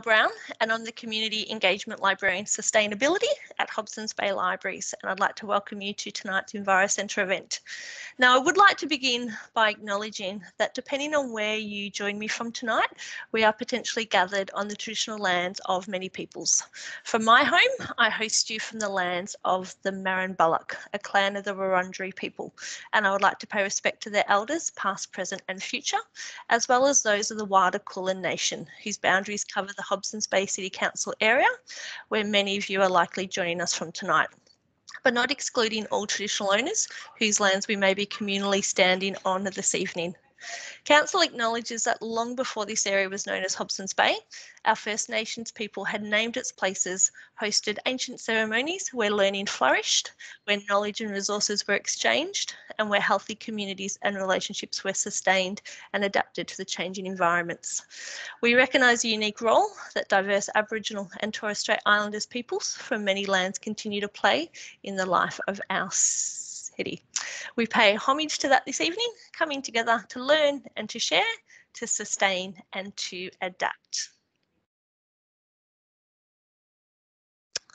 Brown and I'm the Community Engagement Librarian Sustainability at Hobsons Bay Libraries and I'd like to welcome you to tonight's EnviroCentre event. Now I would like to begin by acknowledging that depending on where you join me from tonight, we are potentially gathered on the traditional lands of many peoples. From my home, I host you from the lands of the Marranbullock, a clan of the Wurundjeri people, and I would like to pay respect to their elders, past, present and future, as well as those of the wider Kulin Nation, whose boundaries cover the the Hobsons Bay City Council area, where many of you are likely joining us from tonight but not excluding all traditional owners whose lands we may be communally standing on this evening. Council acknowledges that long before this area was known as Hobsons Bay, our First Nations people had named its places, hosted ancient ceremonies where learning flourished, where knowledge and resources were exchanged, and where healthy communities and relationships were sustained and adapted to the changing environments. We recognise the unique role that diverse Aboriginal and Torres Strait Islanders peoples from many lands continue to play in the life of our We pay homage to that this evening, coming together to learn and to share, to sustain and to adapt.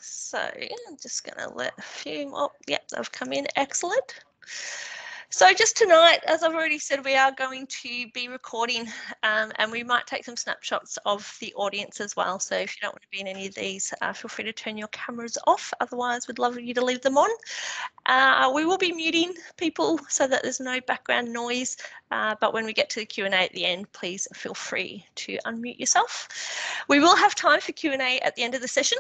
So I'm just going to let a few more, yep, they've come in, excellent. So just tonight, as I've already said, we are going to be recording um, and we might take some snapshots of the audience as well. So if you don't want to be in any of these, uh, feel free to turn your cameras off. Otherwise, we'd love you to leave them on. Uh, we will be muting people so that there's no background noise. Uh, but when we get to the Q&A at the end, please feel free to unmute yourself. We will have time for Q&A at the end of the session.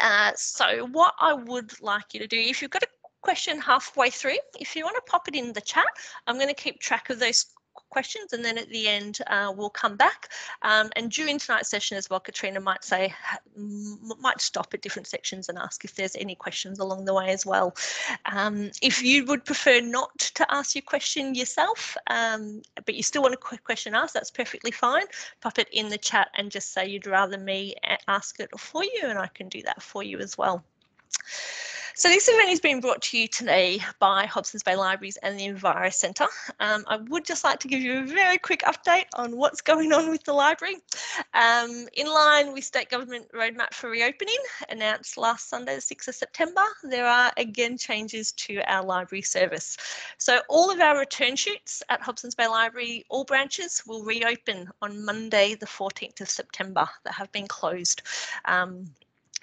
Uh, so what I would like you to do, if you've got a question halfway through. If you want to pop it in the chat, I'm going to keep track of those questions and then at the end uh, we'll come back. Um, and during tonight's session as well Katrina might say might stop at different sections and ask if there's any questions along the way as well. Um, if you would prefer not to ask your question yourself um, but you still want a quick question asked that's perfectly fine. Pop it in the chat and just say you'd rather me ask it for you and I can do that for you as well so this event is being brought to you today by Hobsons Bay Libraries and the Enviro Centre. Um, I would just like to give you a very quick update on what's going on with the library. Um, in line with State Government Roadmap for Reopening, announced last Sunday, the 6th of September, there are again changes to our library service. So all of our return chutes at Hobsons Bay Library, all branches will reopen on Monday, the 14th of September that have been closed. Um,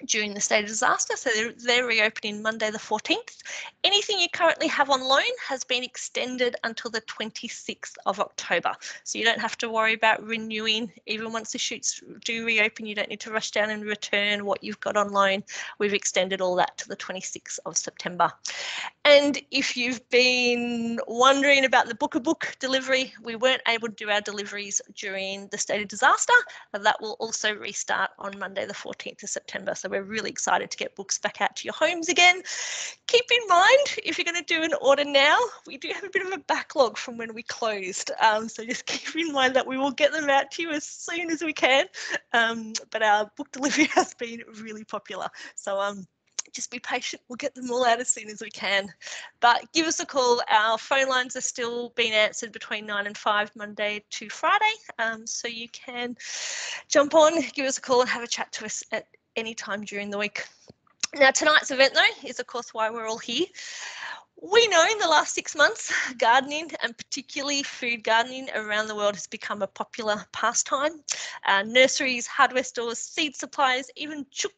during the state of disaster. So they're, they're, reopening Monday the 14th. Anything you currently have on loan has been extended until the 26th of October. So you don't have to worry about renewing. Even once the chutes do reopen, you don't need to rush down and return what you've got on loan. We've extended all that to the 26th of September. And if you've been wondering about the book a book delivery, we weren't able to do our deliveries during the state of disaster. That will also restart on Monday the 14th of September. So we're really excited to get books back out to your homes again. Keep in mind, if you're going to do an order now, we do have a bit of a backlog from when we closed. Um, so just keep in mind that we will get them out to you as soon as we can. Um, but our book delivery has been really popular. So um, just be patient. We'll get them all out as soon as we can. But give us a call. Our phone lines are still being answered between 9 and 5 Monday to Friday. Um, so you can jump on, give us a call and have a chat to us at any time during the week. Now, tonight's event, though, is of course why we're all here. We know in the last six months, gardening and particularly food gardening around the world has become a popular pastime. Uh, nurseries, hardware stores, seed suppliers, even chook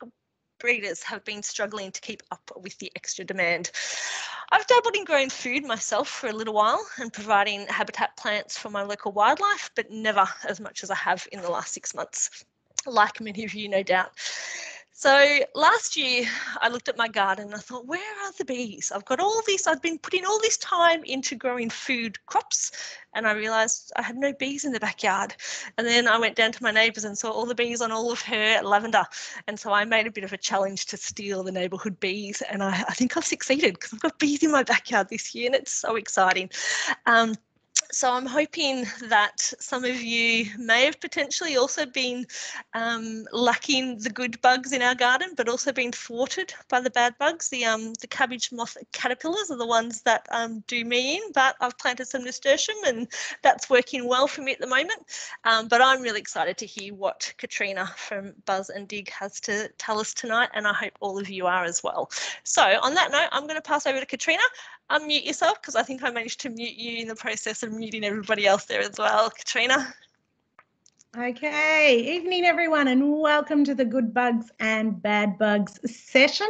breeders have been struggling to keep up with the extra demand. I've dabbled in growing food myself for a little while and providing habitat plants for my local wildlife, but never as much as I have in the last six months like many of you, no doubt. So last year I looked at my garden and I thought, where are the bees? I've got all this, I've been putting all this time into growing food crops and I realized I had no bees in the backyard. And then I went down to my neighbours and saw all the bees on all of her lavender. And so I made a bit of a challenge to steal the neighbourhood bees. And I, I think I've succeeded because I've got bees in my backyard this year and it's so exciting. Um, So I'm hoping that some of you may have potentially also been um, lacking the good bugs in our garden, but also been thwarted by the bad bugs. The um, the cabbage moth caterpillars are the ones that um, do me in, but I've planted some nasturtium and that's working well for me at the moment. Um, but I'm really excited to hear what Katrina from Buzz and Dig has to tell us tonight, and I hope all of you are as well. So on that note, I'm going to pass over to Katrina unmute yourself because I think I managed to mute you in the process of muting everybody else there as well. Katrina. Okay, evening everyone, and welcome to the Good Bugs and Bad Bugs session.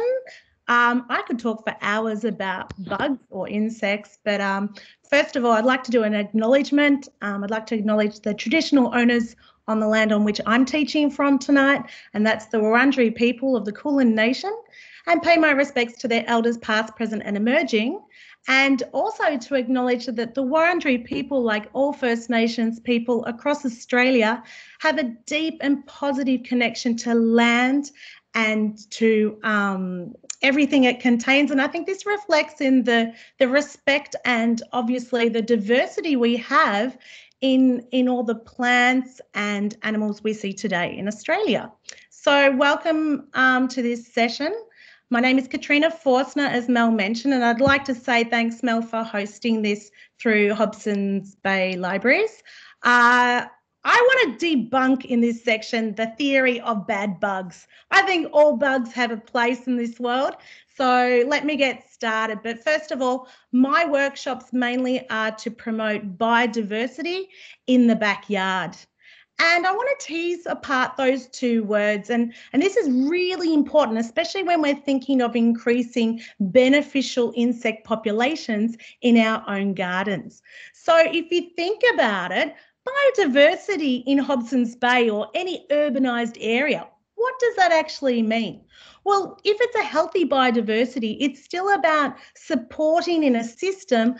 Um, I could talk for hours about bugs or insects, but um, first of all, I'd like to do an acknowledgement. Um, I'd like to acknowledge the traditional owners on the land on which I'm teaching from tonight, and that's the Wurundjeri people of the Kulin Nation, and pay my respects to their elders past, present, and emerging, and also to acknowledge that the Wurundjeri people, like all First Nations people across Australia, have a deep and positive connection to land and to um, everything it contains. And I think this reflects in the, the respect and obviously the diversity we have in, in all the plants and animals we see today in Australia. So welcome um, to this session. My name is Katrina Forstner, as Mel mentioned, and I'd like to say thanks, Mel, for hosting this through Hobson's Bay Libraries. Uh, I want to debunk in this section the theory of bad bugs. I think all bugs have a place in this world. So let me get started. But first of all, my workshops mainly are to promote biodiversity in the backyard. And I want to tease apart those two words. And, and this is really important, especially when we're thinking of increasing beneficial insect populations in our own gardens. So if you think about it, biodiversity in Hobson's Bay or any urbanised area, what does that actually mean? Well, if it's a healthy biodiversity, it's still about supporting in a system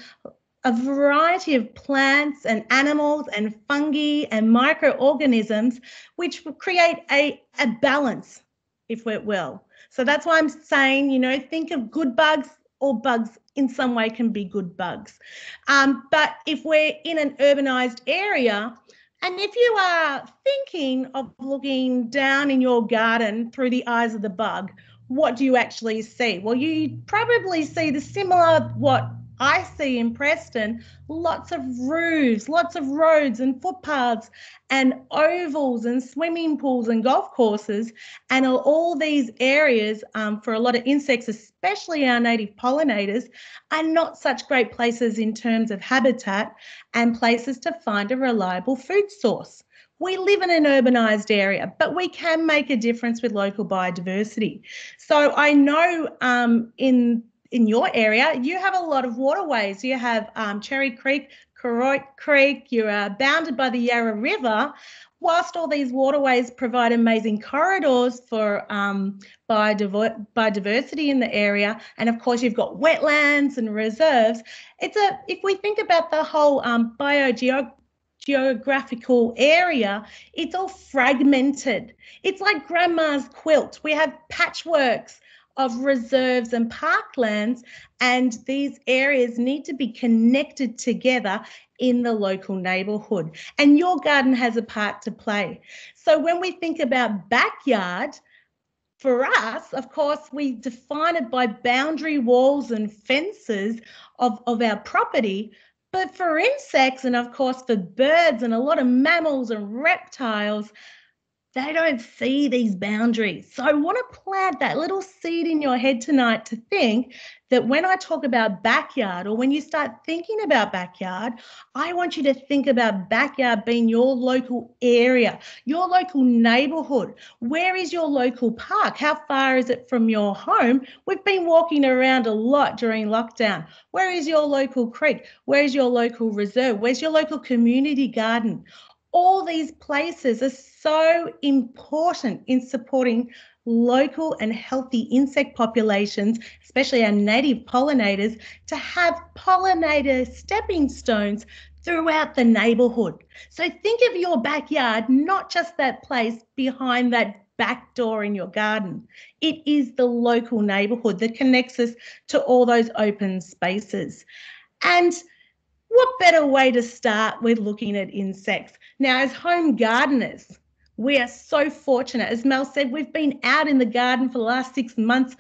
a variety of plants and animals and fungi and microorganisms which create a, a balance, if it will. So that's why I'm saying, you know, think of good bugs or bugs in some way can be good bugs. Um, but if we're in an urbanized area, and if you are thinking of looking down in your garden through the eyes of the bug, what do you actually see? Well, you probably see the similar what I see in Preston lots of roofs, lots of roads and footpaths and ovals and swimming pools and golf courses. And all these areas um, for a lot of insects, especially our native pollinators, are not such great places in terms of habitat and places to find a reliable food source. We live in an urbanised area, but we can make a difference with local biodiversity. So I know um, in in your area, you have a lot of waterways. You have um, Cherry Creek, Kororoit Creek, you're uh, bounded by the Yarra River. Whilst all these waterways provide amazing corridors for um, biodiver- biodiversity in the area, and of course you've got wetlands and reserves. It's a if we think about the whole um, area, it's all fragmented. It's like grandma's quilt. We have patchworks of reserves and parklands, and these areas need to be connected together in the local neighbourhood. And your garden has a part to play. So when we think about backyard, for us, of course, we define it by boundary walls and fences of, of our property. But for insects, and of course for birds and a lot of mammals and reptiles, they don't see these boundaries. So I want to plant that little seed in your head tonight to think that when I talk about backyard or when you start thinking about backyard, I want you to think about backyard being your local area, your local neighborhood. Where is your local park? How far is it from your home? We've been walking around a lot during lockdown. Where is your local creek? Where is your local reserve? Where's your local community garden? All these places are so important in supporting local and healthy insect populations, especially our native pollinators, to have pollinator stepping stones throughout the neighbourhood. So think of your backyard, not just that place behind that back door in your garden. It is the local neighbourhood that connects us to all those open spaces. And what better way to start with looking at insects? Now, as home gardeners, we are so fortunate. As Mel said, we've been out in the garden for the last six months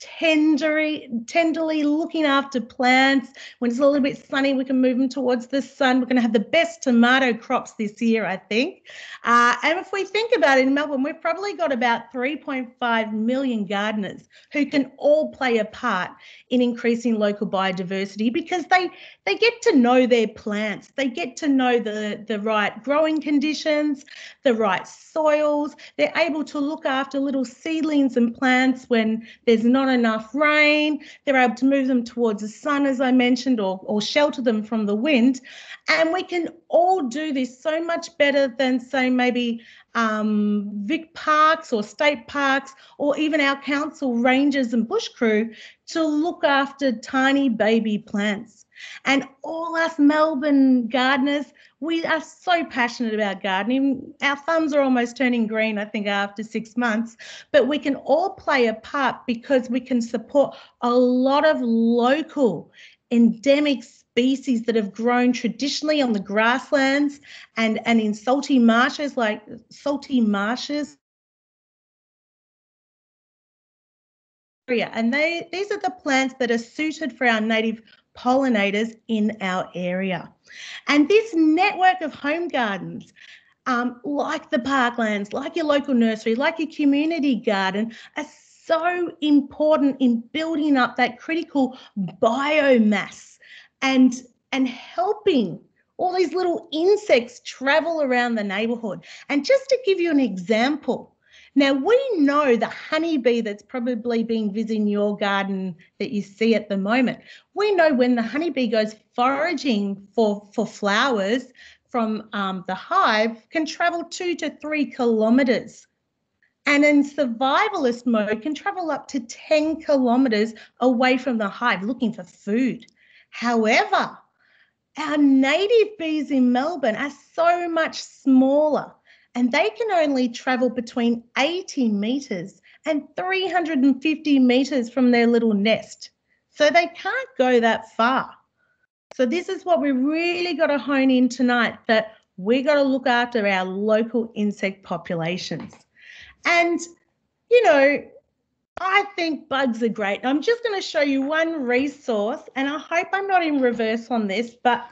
tenderly, tenderly looking after plants. When it's a little bit sunny, we can move them towards the sun. We're going to have the best tomato crops this year, I think. Uh, and if we think about it in Melbourne, we've probably got about 3.5 million gardeners who can all play a part in increasing local biodiversity because they they get to know their plants. They get to know the, the right growing conditions, the right soils. They're able to look after little seedlings and plants when there's not enough rain. They're able to move them towards the sun, as I mentioned, or, or shelter them from the wind. And we can all do this so much better than, say, maybe um, Vic parks or state parks, or even our council rangers and bush crew to look after tiny baby plants. And all us Melbourne gardeners, we are so passionate about gardening. Our thumbs are almost turning green, I think, after six months. But we can all play a part because we can support a lot of local endemic species that have grown traditionally on the grasslands and, and in salty marshes like salty marshes and they these are the plants that are suited for our native pollinators in our area. And this network of home gardens, um, like the parklands, like your local nursery, like your community garden, are so important in building up that critical biomass and, and helping all these little insects travel around the neighborhood. And just to give you an example, now, we know the honeybee that's probably been visiting your garden that you see at the moment. We know when the honeybee goes foraging for, for flowers from um, the hive can travel two to three kilometres. And in survivalist mode, can travel up to 10 kilometres away from the hive looking for food. However, our native bees in Melbourne are so much smaller and they can only travel between 80 metres and 350 metres from their little nest. So they can't go that far. So this is what we really got to hone in tonight that we got to look after our local insect populations. And, you know, I think bugs are great. I'm just going to show you one resource, and I hope I'm not in reverse on this, but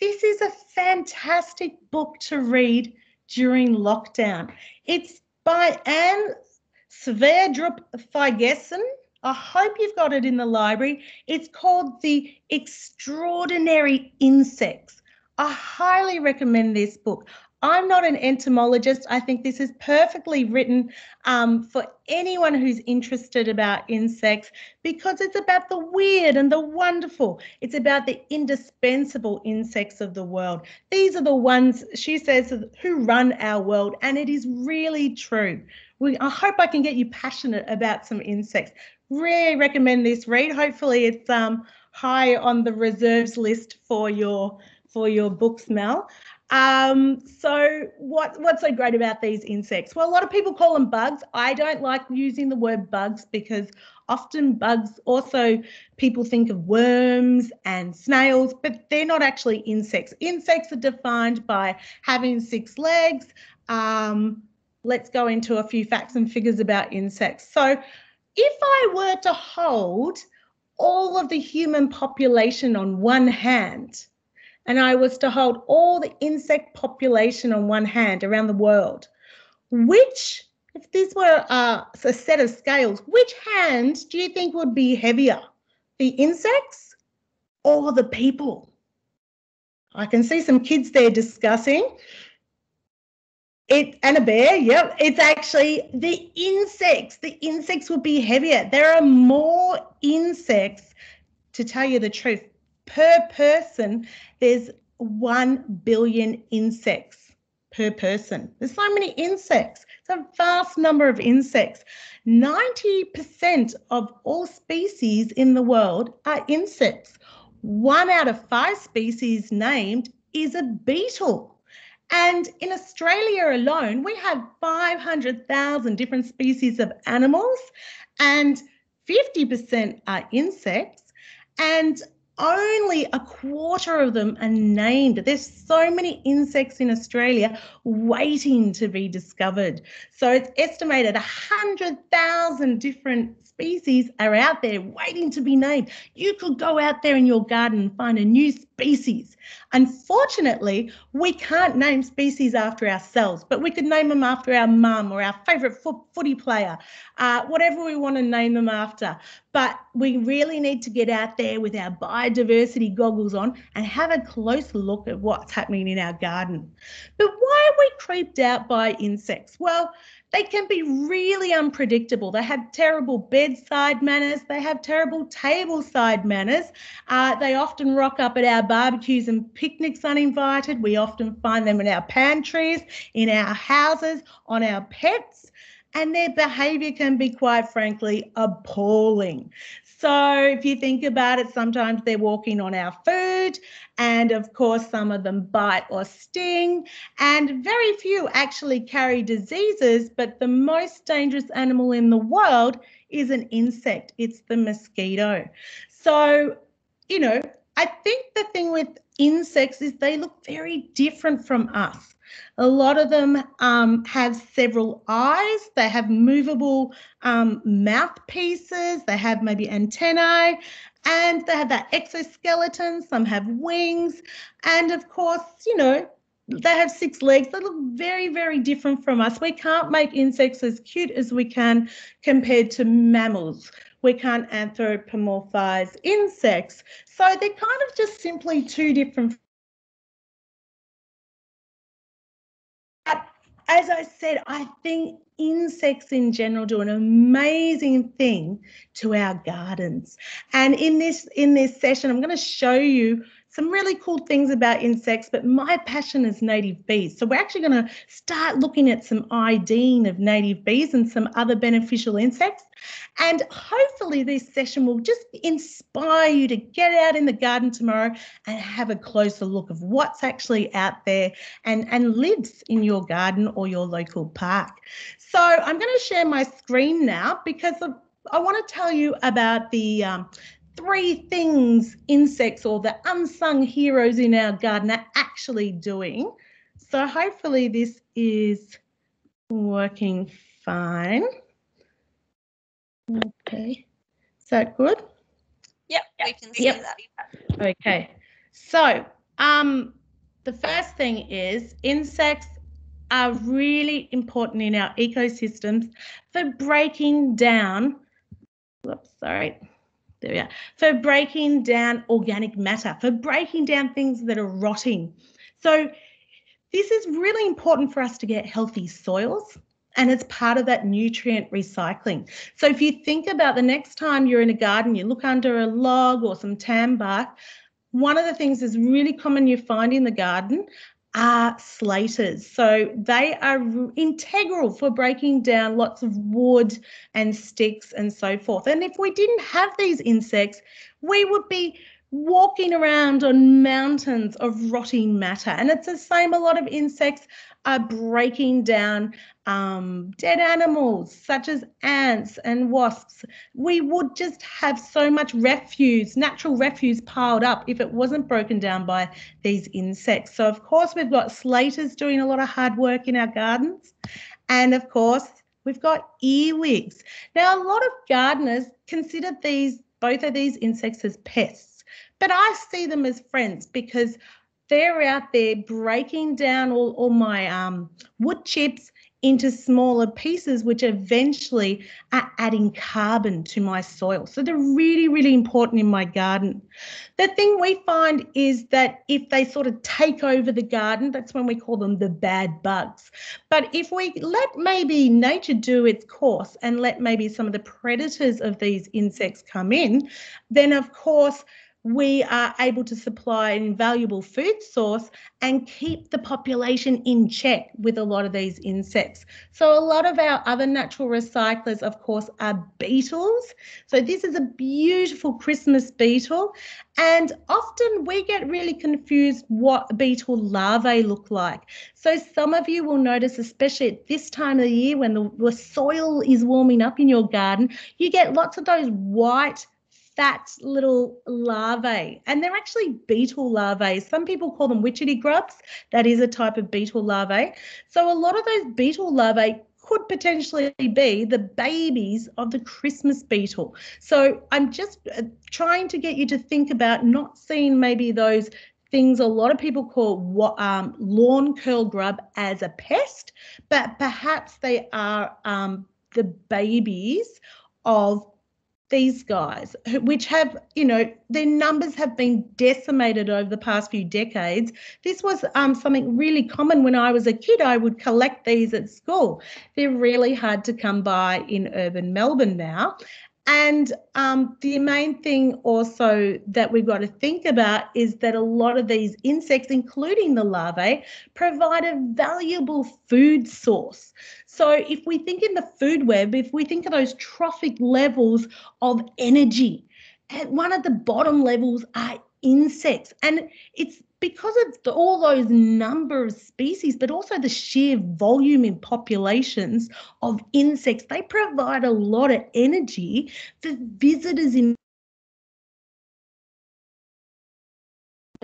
this is a fantastic book to read during lockdown. It's by Anne Sverdrup Thygeson. I hope you've got it in the library. It's called The Extraordinary Insects. I highly recommend this book. I'm not an entomologist. I think this is perfectly written um, for anyone who's interested about insects because it's about the weird and the wonderful. It's about the indispensable insects of the world. These are the ones, she says, who run our world. And it is really true. We, I hope I can get you passionate about some insects. Really recommend this read. Hopefully, it's um, high on the reserves list for your for your book smell. Um, so what what's so great about these insects? Well, a lot of people call them bugs. I don't like using the word bugs because often bugs also people think of worms and snails, but they're not actually insects. Insects are defined by having six legs. Um, let's go into a few facts and figures about insects. So if I were to hold all of the human population on one hand, and I was to hold all the insect population on one hand around the world, which, if this were uh, a set of scales, which hand do you think would be heavier? The insects or the people? I can see some kids there discussing. It and a bear, yep. It's actually the insects. The insects would be heavier. There are more insects, to tell you the truth, per person, there's 1 billion insects per person. There's so many insects. It's a vast number of insects. 90% of all species in the world are insects. One out of five species named is a beetle. And in Australia alone, we have 500,000 different species of animals, and 50% are insects. And only a quarter of them are named. There's so many insects in Australia waiting to be discovered. So it's estimated 100,000 different species are out there waiting to be named. You could go out there in your garden and find a new species. Unfortunately, we can't name species after ourselves, but we could name them after our mum or our favourite fo- footy player, uh, whatever we want to name them after. But we really need to get out there with our biodiversity goggles on and have a close look at what's happening in our garden. But why are we creeped out by insects? Well, they can be really unpredictable. They have terrible bedside manners. They have terrible tableside manners. Uh, they often rock up at our barbecues and picnics uninvited. We often find them in our pantries, in our houses, on our pets. And their behavior can be, quite frankly, appalling. So, if you think about it, sometimes they're walking on our food, and of course, some of them bite or sting, and very few actually carry diseases. But the most dangerous animal in the world is an insect, it's the mosquito. So, you know, I think the thing with insects is they look very different from us. A lot of them um, have several eyes. They have movable um, mouthpieces. They have maybe antennae and they have that exoskeleton. Some have wings. And of course, you know, they have six legs. They look very, very different from us. We can't make insects as cute as we can compared to mammals. We can't anthropomorphize insects. So they're kind of just simply two different But as I said, I think insects in general do an amazing thing to our gardens. And in this in this session, I'm going to show you some really cool things about insects, but my passion is native bees. So we're actually going to start looking at some IDing of native bees and some other beneficial insects. And hopefully this session will just inspire you to get out in the garden tomorrow and have a closer look of what's actually out there and, and lives in your garden or your local park. So I'm going to share my screen now because I want to tell you about the um, three things insects or the unsung heroes in our garden are actually doing. So hopefully this is working fine. Okay, is that good? Yep, we can see Yep. that. Okay, so um, the first thing is insects are really important in our ecosystems for breaking down. Whoops, sorry. There we are. For breaking down organic matter, for breaking down things that are rotting. So this is really important for us to get healthy soils and it's part of that nutrient recycling. So if you think about the next time you're in a garden, you look under a log or some tan bark, one of the things that's really common you find in the garden are slaters. So they are integral for breaking down lots of wood and sticks and so forth. And if we didn't have these insects, we would be walking around on mountains of rotting matter. And it's the same, a lot of insects are breaking down um, dead animals such as ants and wasps. We would just have so much refuse, natural refuse piled up if it wasn't broken down by these insects. So, of course, we've got slaters doing a lot of hard work in our gardens. And of course, we've got earwigs. Now, a lot of gardeners consider these both of these insects as pests, but I see them as friends because they're out there breaking down all, all my um, wood chips into smaller pieces, which eventually are adding carbon to my soil. So they're really, really important in my garden. The thing we find is that if they sort of take over the garden, that's when we call them the bad bugs. But if we let maybe nature do its course and let maybe some of the predators of these insects come in, then of course, we are able to supply an invaluable food source and keep the population in check with a lot of these insects. So, a lot of our other natural recyclers, of course, are beetles. So, this is a beautiful Christmas beetle, and often we get really confused what beetle larvae look like. So, some of you will notice, especially at this time of the year when the, the soil is warming up in your garden, you get lots of those white fat little larvae, and they're actually beetle larvae. Some people call them witchetty grubs. That is a type of beetle larvae. So a lot of those beetle larvae could potentially be the babies of the Christmas beetle. So I'm just uh, trying to get you to think about not seeing maybe those things a lot of people call um, lawn curl grub as a pest, but perhaps they are um, the babies of these guys, which have, you know, their numbers have been decimated over the past few decades. This was um, something really common when I was a kid. I would collect these at school. They're really hard to come by in urban Melbourne now. And um, the main thing also that we've got to think about is that a lot of these insects, including the larvae, provide a valuable food source. So if we think in the food web, if we think of those trophic levels of energy, at one of the bottom levels are insects. And it's because of the, all those number of species, but also the sheer volume in populations of insects, they provide a lot of energy for visitors in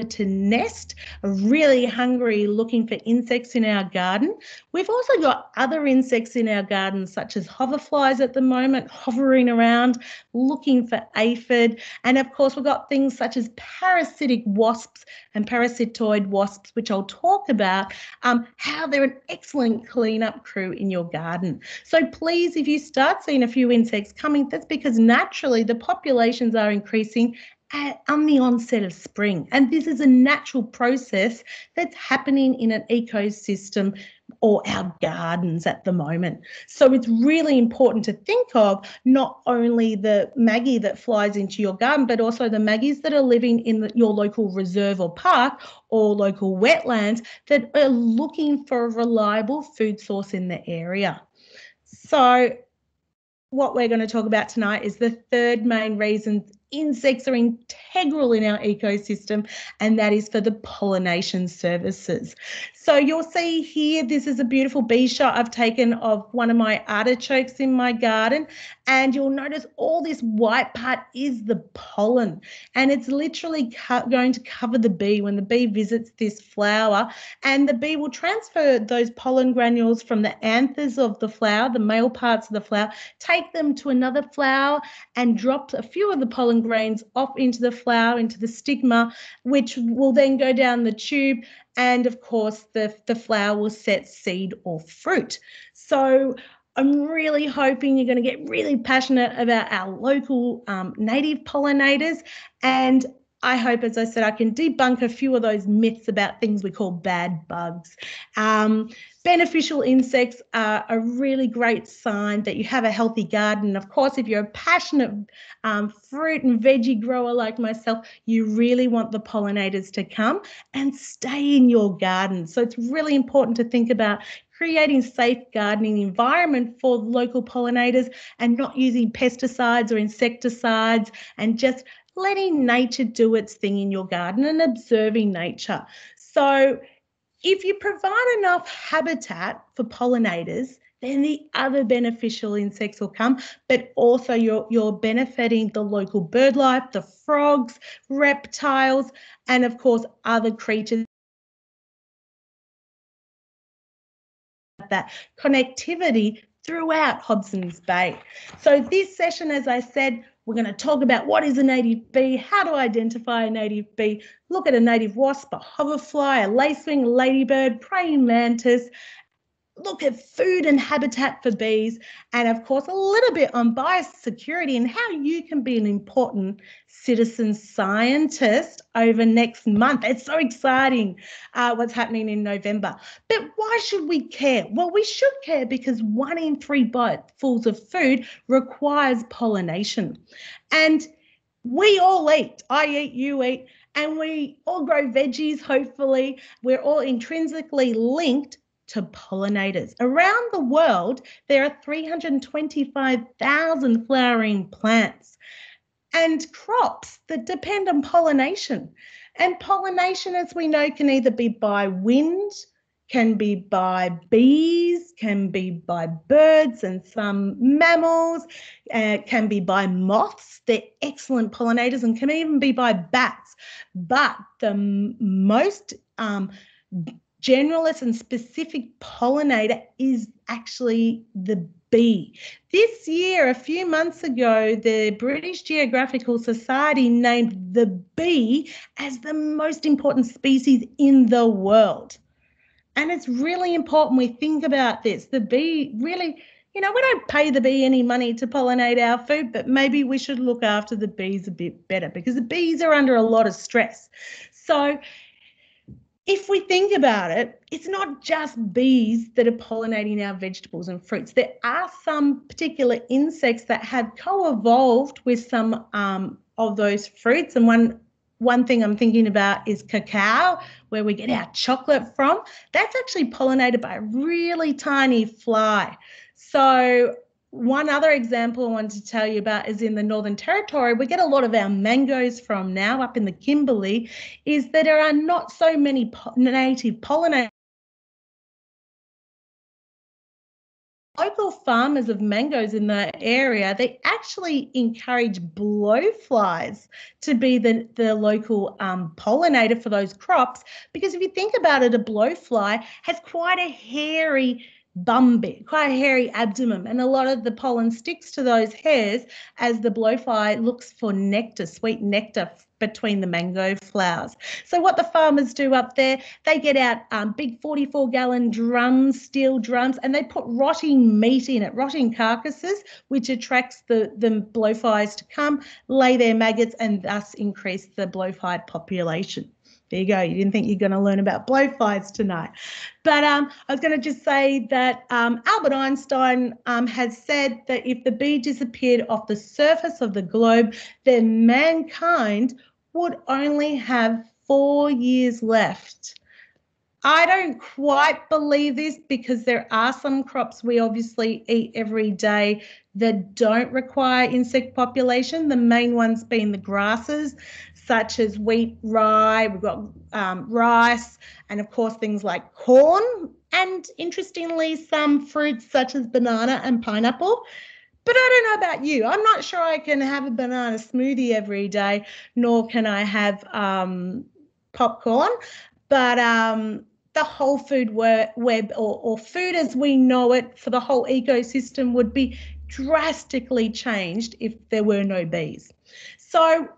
to nest, really hungry looking for insects in our garden. We've also got other insects in our garden, such as hoverflies at the moment, hovering around looking for aphid. And of course, we've got things such as parasitic wasps and parasitoid wasps, which I'll talk about, um, how they're an excellent cleanup crew in your garden. So please, if you start seeing a few insects coming, that's because naturally the populations are increasing on the onset of spring. And this is a natural process that's happening in an ecosystem or our gardens at the moment. So it's really important to think of not only the Maggie that flies into your garden, but also the Maggies that are living in the, your local reserve or park or local wetlands that are looking for a reliable food source in the area. So what we're going to talk about tonight is the third main reason insects are integral in our ecosystem, and that is for the pollination services. So you'll see here, this is a beautiful bee shot I've taken of one of my artichokes in my garden. And you'll notice all this white part is the pollen. And it's literally going to cover the bee when the bee visits this flower. And the bee will transfer those pollen granules from the anthers of the flower, the male parts of the flower, take them to another flower and drop a few of the pollen grains off into the flower, into the stigma, which will then go down the tube and of course, the, the flower will set seed or fruit. So I'm really hoping you're going to get really passionate about our local um, native pollinators. And I hope, as I said, I can debunk a few of those myths about things we call bad bugs. Um, beneficial insects are a really great sign that you have a healthy garden. Of course, if you're a passionate um, fruit and veggie grower like myself, you really want the pollinators to come and stay in your garden. So it's really important to think about creating safe gardening environment for local pollinators and not using pesticides or insecticides and just letting nature do its thing in your garden and observing nature. So, if you provide enough habitat for pollinators, then the other beneficial insects will come, but also you're, you're benefiting the local bird life, the frogs, reptiles, and of course, other creatures. That connectivity throughout Hobson's Bay. So, this session, as I said, we're going to talk about what is a native bee, how to identify a native bee, look at a native wasp, a hoverfly, a lacewing ladybird, praying mantis, look at food and habitat for bees, and of course, a little bit on biosecurity and how you can be an important citizen scientist over next month. It's so exciting uh, what's happening in November. But why should we care? Well, we should care because one in three bitefuls of food requires pollination. And we all eat. I eat, you eat, and we all grow veggies, hopefully. We're all intrinsically linked to pollinators. Around the world, there are 325,000 flowering plants and crops that depend on pollination. And pollination, as we know, can either be by wind, can be by bees, can be by birds and some mammals, uh, can be by moths. They're excellent pollinators and can even be by bats. But the m- most um, generalist and specific pollinator is actually the bee. This year, a few months ago, the British Geographical Society named the bee as the most important species in the world. And it's really important we think about this. The bee really, you know, we don't pay the bee any money to pollinate our food, but maybe we should look after the bees a bit better because the bees are under a lot of stress. So, if we think about it, it's not just bees that are pollinating our vegetables and fruits. There are some particular insects that have co-evolved with some um, of those fruits, and one one thing I'm thinking about is cacao, where we get our chocolate from. That's actually pollinated by a really tiny fly. So, one other example I wanted to tell you about is in the Northern Territory. We get a lot of our mangoes from now up in the Kimberley, is that there are not so many native pollinators local farmers of mangoes in the area, they actually encourage blowflies to be the, the local um, pollinator for those crops. Because if you think about it, a blowfly has quite a hairy bum bit, quite a hairy abdomen, and a lot of the pollen sticks to those hairs as the blowfly looks for nectar, sweet nectar between the mango flowers. So what the farmers do up there, they get out um, big 44 gallon drums, steel drums, and they put rotting meat in it, rotting carcasses, which attracts the, the blowflies to come, lay their maggots, and thus increase the blowfly population. There you go. You didn't think you're going to learn about blowflies tonight. But um, I was going to just say that um, Albert Einstein um, has said that if the bee disappeared off the surface of the globe, then mankind would only have four years left. I don't quite believe this because there are some crops we obviously eat every day that don't require insect population. The main ones being the grasses, such as wheat, rye, we've got um, rice, and of course things like corn, and interestingly, some fruits such as banana and pineapple. But I don't know about you. I'm not sure I can have a banana smoothie every day, nor can I have um, popcorn. But um, the whole food web or, or food as we know it for the whole ecosystem would be drastically changed if there were no bees. So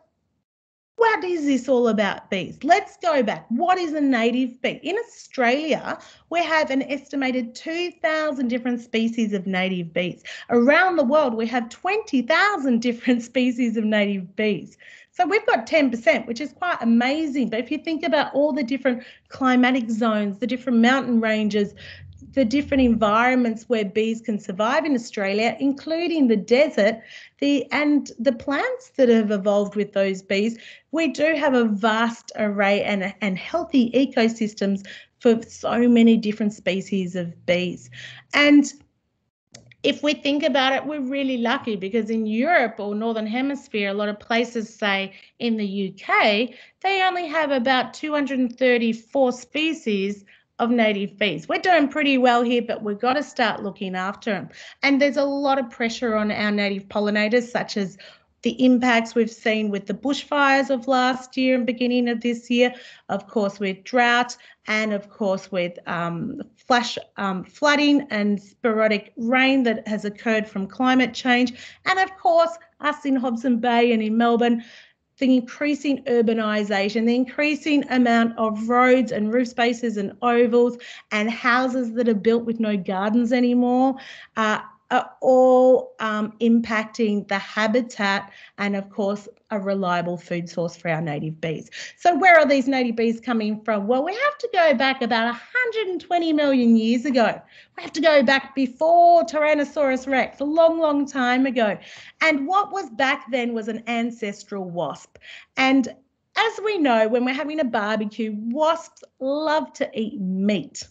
what is this all about bees? Let's go back. What is a native bee? In Australia, we have an estimated 2,000 different species of native bees. Around the world, we have 20,000 different species of native bees. So we've got 10%, which is quite amazing. But if you think about all the different climatic zones, the different mountain ranges, the different environments where bees can survive in Australia, including the desert, the and the plants that have evolved with those bees, we do have a vast array and, and healthy ecosystems for so many different species of bees. And if we think about it, we're really lucky because in Europe or Northern Hemisphere, a lot of places say in the UK, they only have about 234 species of native bees. We're doing pretty well here, but we've got to start looking after them. And there's a lot of pressure on our native pollinators, such as the impacts we've seen with the bushfires of last year and beginning of this year, of course, with drought, and of course, with um, flash um, flooding and sporadic rain that has occurred from climate change. And of course, us in Hobson Bay and in Melbourne the increasing urbanisation, the increasing amount of roads and roof spaces and ovals and houses that are built with no gardens anymore, uh, are all um, impacting the habitat and, of course, a reliable food source for our native bees. So, where are these native bees coming from? Well, we have to go back about 120 million years ago. We have to go back before Tyrannosaurus rex, a long, long time ago. And what was back then was an ancestral wasp. And as we know, when we're having a barbecue, wasps love to eat meat.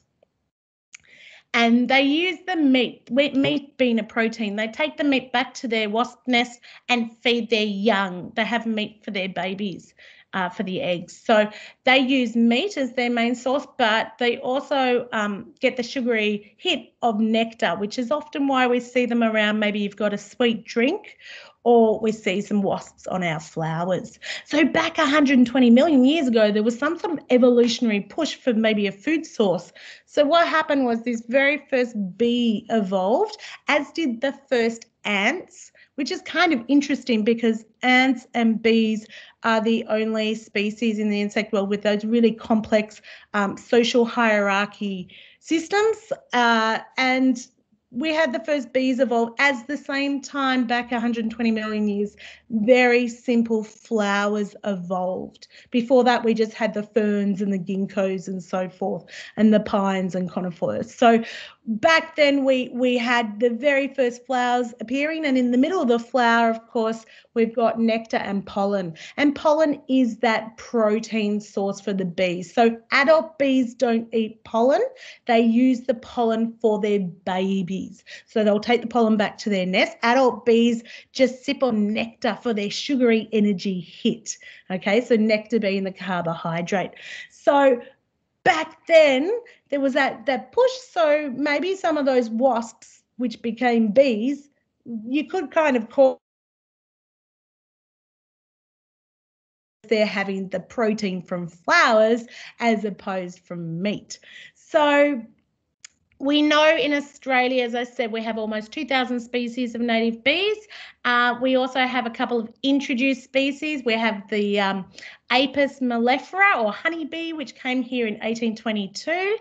And they use the meat, meat being a protein. They take the meat back to their wasp nest and feed their young. They have meat for their babies. Uh, for the eggs. So they use meat as their main source, but they also um, get the sugary hit of nectar, which is often why we see them around. Maybe you've got a sweet drink or we see some wasps on our flowers. So back 120 million years ago, there was some sort of evolutionary push for maybe a food source. So what happened was this very first bee evolved, as did the first ants, which is kind of interesting because ants and bees are the only species in the insect world with those really complex um, social hierarchy systems. Uh, and we had the first bees evolve as the same time back 120 million years very simple flowers evolved. Before that we just had the ferns and the ginkgos and so forth and the pines and conifers so back then we we had the very first flowers appearing and in the middle of the flower of course we've got nectar and pollen. And pollen is that protein source for the bees. So adult bees don't eat pollen. They use the pollen for their babies so they'll take the pollen back to their nest. Adult bees just sip on nectar for their sugary energy hit. Okay so nectar being the carbohydrate. So back then there was that that push. So maybe some of those wasps which became bees you could kind of call they're having the protein from flowers as opposed from meat. So we know in Australia, as I said, we have almost 2,000 species of native bees. Uh, we also have a couple of introduced species. We have the um, Apis mellifera or honeybee, which came here in 1822.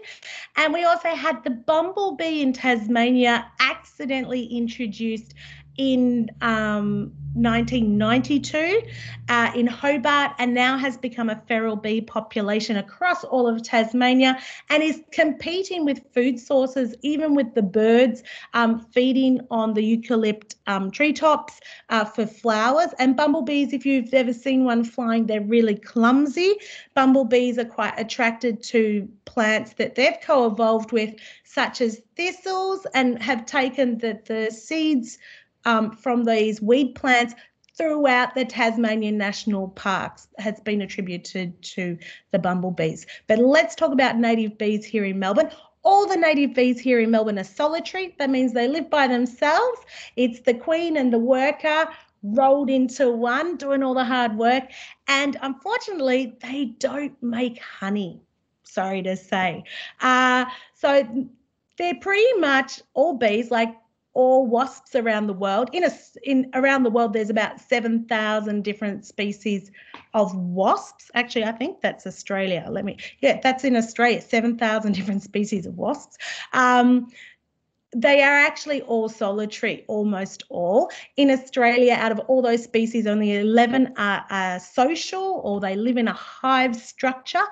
And we also had the bumblebee in Tasmania accidentally introduced in um, 1992 uh, in Hobart and now has become a feral bee population across all of Tasmania and is competing with food sources, even with the birds um, feeding on the eucalypt um, treetops uh, for flowers. And bumblebees, if you've ever seen one flying, they're really clumsy. Bumblebees are quite attracted to plants that they've co evolved with, such as thistles, and have taken the, the seeds um, from these weed plants throughout the Tasmanian national parks has been attributed to the bumblebees. But let's talk about native bees here in Melbourne. All the native bees here in Melbourne are solitary. That means they live by themselves. It's the queen and the worker rolled into one doing all the hard work. And unfortunately, they don't make honey, sorry to say. Uh, so they're pretty much all bees, like all wasps around the world. In a, in around the world, there's about seven thousand different species of wasps. Actually, I think that's Australia. Let me. Yeah, that's in Australia. Seven thousand different species of wasps. Um, they are actually all solitary, almost all. In Australia, out of all those species, only 11 are, are social or they live in a hive structure.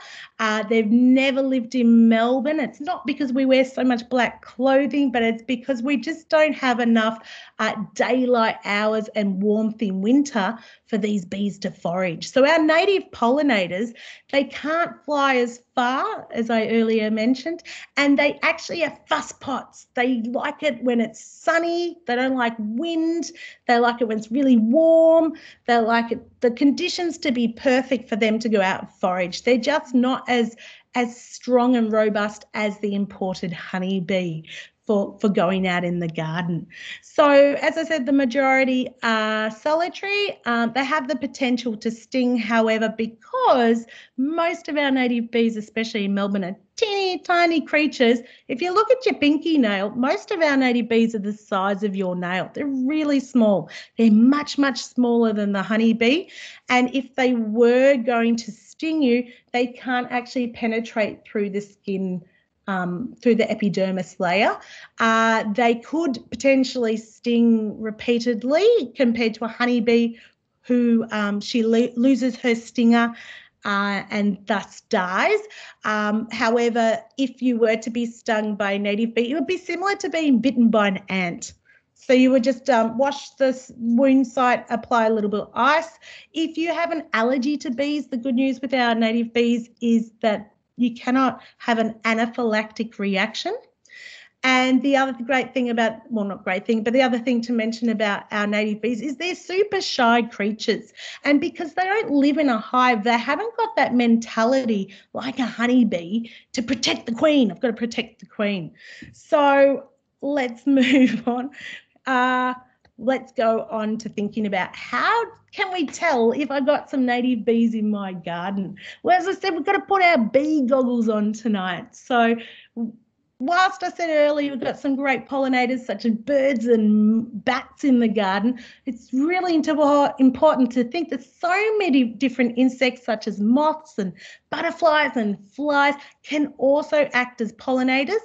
Uh, they've never lived in Melbourne. It's not because we wear so much black clothing, but it's because we just don't have enough uh, daylight hours and warmth in winter for these bees to forage. So our native pollinators, they can't fly as far as I earlier mentioned, and they actually are fusspots. They like it when it's sunny. They don't like wind. They like it when it's really warm. They like it, the conditions to be perfect for them to go out and forage. They're just not as as strong and robust as the imported honeybee for, for going out in the garden. So, as I said, the majority are solitary. Um, they have the potential to sting, however, because most of our native bees, especially in Melbourne, are teeny tiny creatures. If you look at your pinky nail, most of our native bees are the size of your nail. They're really small. They're much, much smaller than the honeybee. And if they were going to sting you, they can't actually penetrate through the skin um, through the epidermis layer. Uh, they could potentially sting repeatedly compared to a honeybee who um, she lo- loses her stinger uh, and thus dies. Um, however, if you were to be stung by a native bee, it would be similar to being bitten by an ant. So you would just um, wash the wound site, apply a little bit of ice. If you have an allergy to bees, the good news with our native bees is that you cannot have an anaphylactic reaction. And the other great thing about, well, not great thing, but the other thing to mention about our native bees is they're super shy creatures. And because they don't live in a hive, they haven't got that mentality like a honeybee to protect the queen. I've got to protect the queen. So let's move on. Uh, let's go on to thinking about how can we tell if I've got some native bees in my garden? Well, as I said, we've got to put our bee goggles on tonight. So whilst I said earlier we've got some great pollinators such as birds and bats in the garden, it's really important to think that so many different insects such as moths and butterflies and flies can also act as pollinators,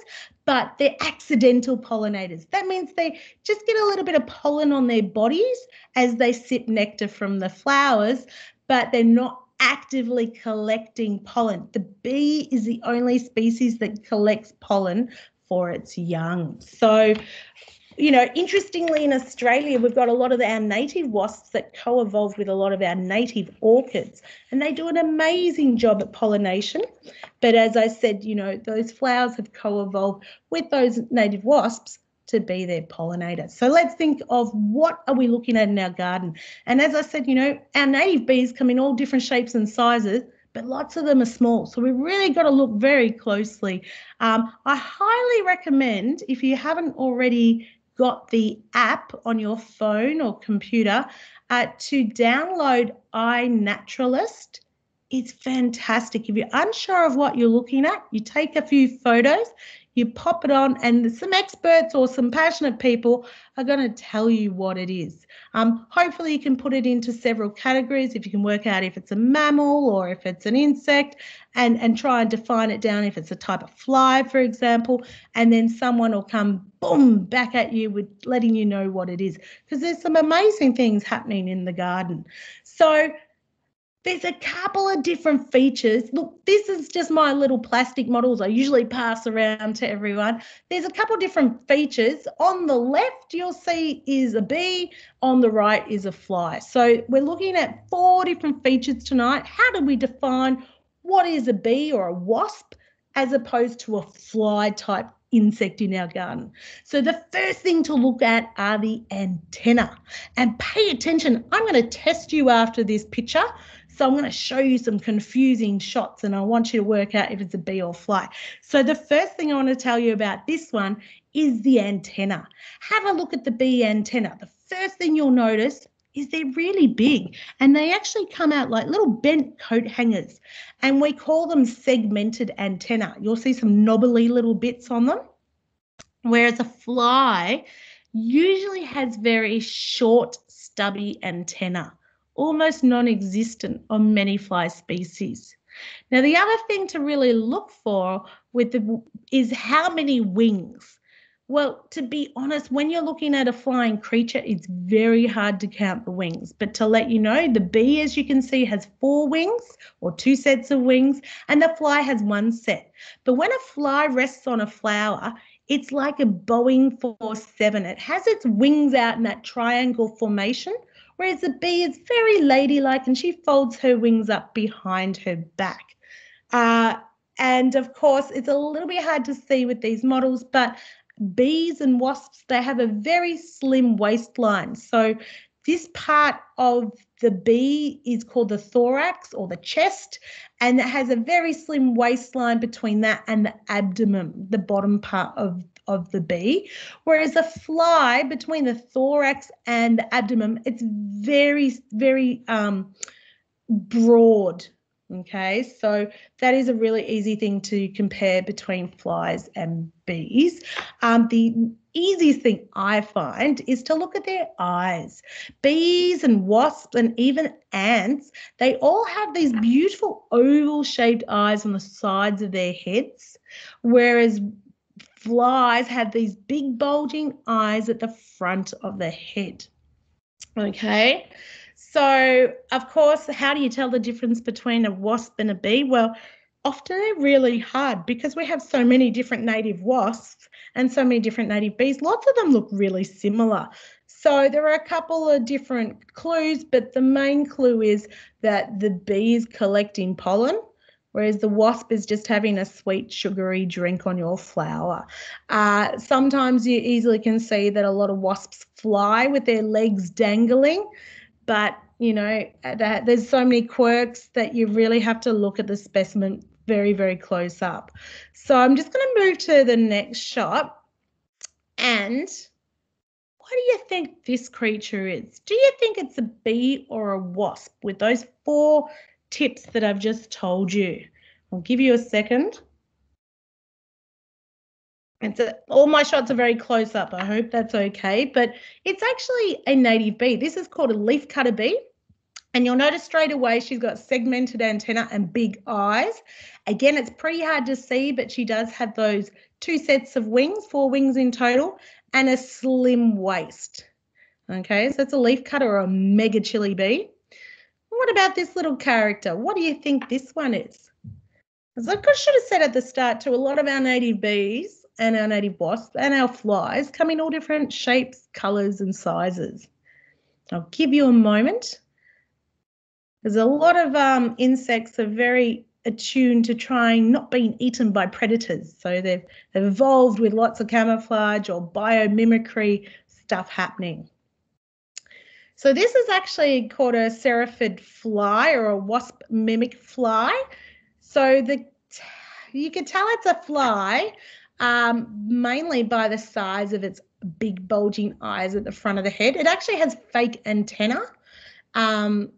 but they're accidental pollinators. That means they just get a little bit of pollen on their bodies as they sip nectar from the flowers, but they're not actively collecting pollen. The bee is the only species that collects pollen for its young. So, you know, interestingly, in Australia, we've got a lot of our native wasps that co evolve with a lot of our native orchids, and they do an amazing job at pollination. But as I said, you know, those flowers have co evolved with those native wasps to be their pollinator. So let's think of what are we looking at in our garden. And as I said, you know, our native bees come in all different shapes and sizes, but lots of them are small. So we've really got to look very closely. Um, I highly recommend if you haven't already got the app on your phone or computer uh, to download iNaturalist. It's fantastic. If you're unsure of what you're looking at, you take a few photos, you pop it on, and some experts or some passionate people are going to tell you what it is. Um, hopefully, you can put it into several categories if you can work out if it's a mammal or if it's an insect, and, and try and define it down if it's a type of fly, for example. And then someone will come boom back at you with letting you know what it is because there's some amazing things happening in the garden. So, there's a couple of different features. Look, this is just my little plastic models I usually pass around to everyone. There's a couple of different features. On the left, you'll see is a bee. On the right is a fly. So we're looking at four different features tonight. How do we define what is a bee or a wasp as opposed to a fly type insect in our garden. So the first thing to look at are the antenna. And pay attention, I'm going to test you after this picture so I'm going to show you some confusing shots and I want you to work out if it's a bee or fly. So the first thing I want to tell you about this one is the antenna. Have a look at the bee antenna. The first thing you'll notice is they're really big and they actually come out like little bent coat hangers and we call them segmented antenna. You'll see some knobbly little bits on them. Whereas a fly usually has very short stubby antenna almost non existent on many fly species. Now, the other thing to really look for with the is how many wings. Well, to be honest, when you're looking at a flying creature, it's very hard to count the wings. But to let you know, the bee, as you can see, has four wings or two sets of wings, and the fly has one set. But when a fly rests on a flower, it's like a Boeing 47. It has its wings out in that triangle formation, whereas the bee is very ladylike and she folds her wings up behind her back. Uh, and of course, it's a little bit hard to see with these models, but bees and wasps, they have a very slim waistline. So this part of the bee is called the thorax or the chest, and it has a very slim waistline between that and the abdomen, the bottom part of of the bee. Whereas a fly between the thorax and the abdomen, it's very, very um, broad. Okay, so that is a really easy thing to compare between flies and bees. Um, the easiest thing I find is to look at their eyes. Bees and wasps and even ants, they all have these beautiful oval shaped eyes on the sides of their heads, whereas flies have these big bulging eyes at the front of the head. Okay, so of course, how do you tell the difference between a wasp and a bee? Well, often they're really hard because we have so many different native wasps and so many different native bees. Lots of them look really similar. So there are a couple of different clues, but the main clue is that the bee is collecting pollen whereas the wasp is just having a sweet, sugary drink on your flower. Uh, sometimes you easily can see that a lot of wasps fly with their legs dangling, but you know, that there's so many quirks that you really have to look at the specimen very, very close up. So I'm just going to move to the next shot. And what do you think this creature is? Do you think it's a bee or a wasp with those four tips that I've just told you? I'll give you a second. It's a, all my shots are very close up. I hope that's okay. But it's actually a native bee. This is called a leaf cutter bee. And you'll notice straight away she's got segmented antenna and big eyes. Again, it's pretty hard to see, but she does have those two sets of wings, four wings in total, and a slim waist. Okay, so it's a leaf cutter or a Megachile bee. What about this little character? What do you think this one is? As I should have said at the start to a lot of our native bees and our native wasps and our flies come in all different shapes, colours and sizes. I'll give you a moment. There's a lot of um, insects are very attuned to trying not being eaten by predators. So they've, they've evolved with lots of camouflage or biomimicry stuff happening. So this is actually called a syrphid fly or a wasp mimic fly. So the you can tell it's a fly um, mainly by the size of its big bulging eyes at the front of the head. It actually has fake antenna. Um,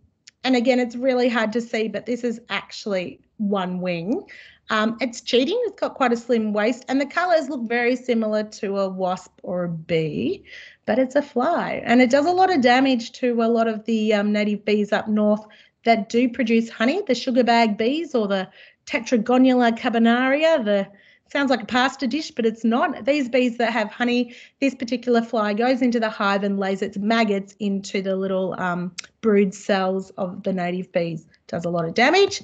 and again, it's really hard to see, but this is actually one wing. Um, it's cheating. It's got quite a slim waist, and the colours look very similar to a wasp or a bee, but it's a fly, and it does a lot of damage to a lot of the um, native bees up north that do produce honey, the sugar bag bees or the Tetragonula carbonaria, the sounds like a pasta dish, but it's not. These bees that have honey, this particular fly goes into the hive and lays its maggots into the little um, brood cells of the native bees. Does a lot of damage.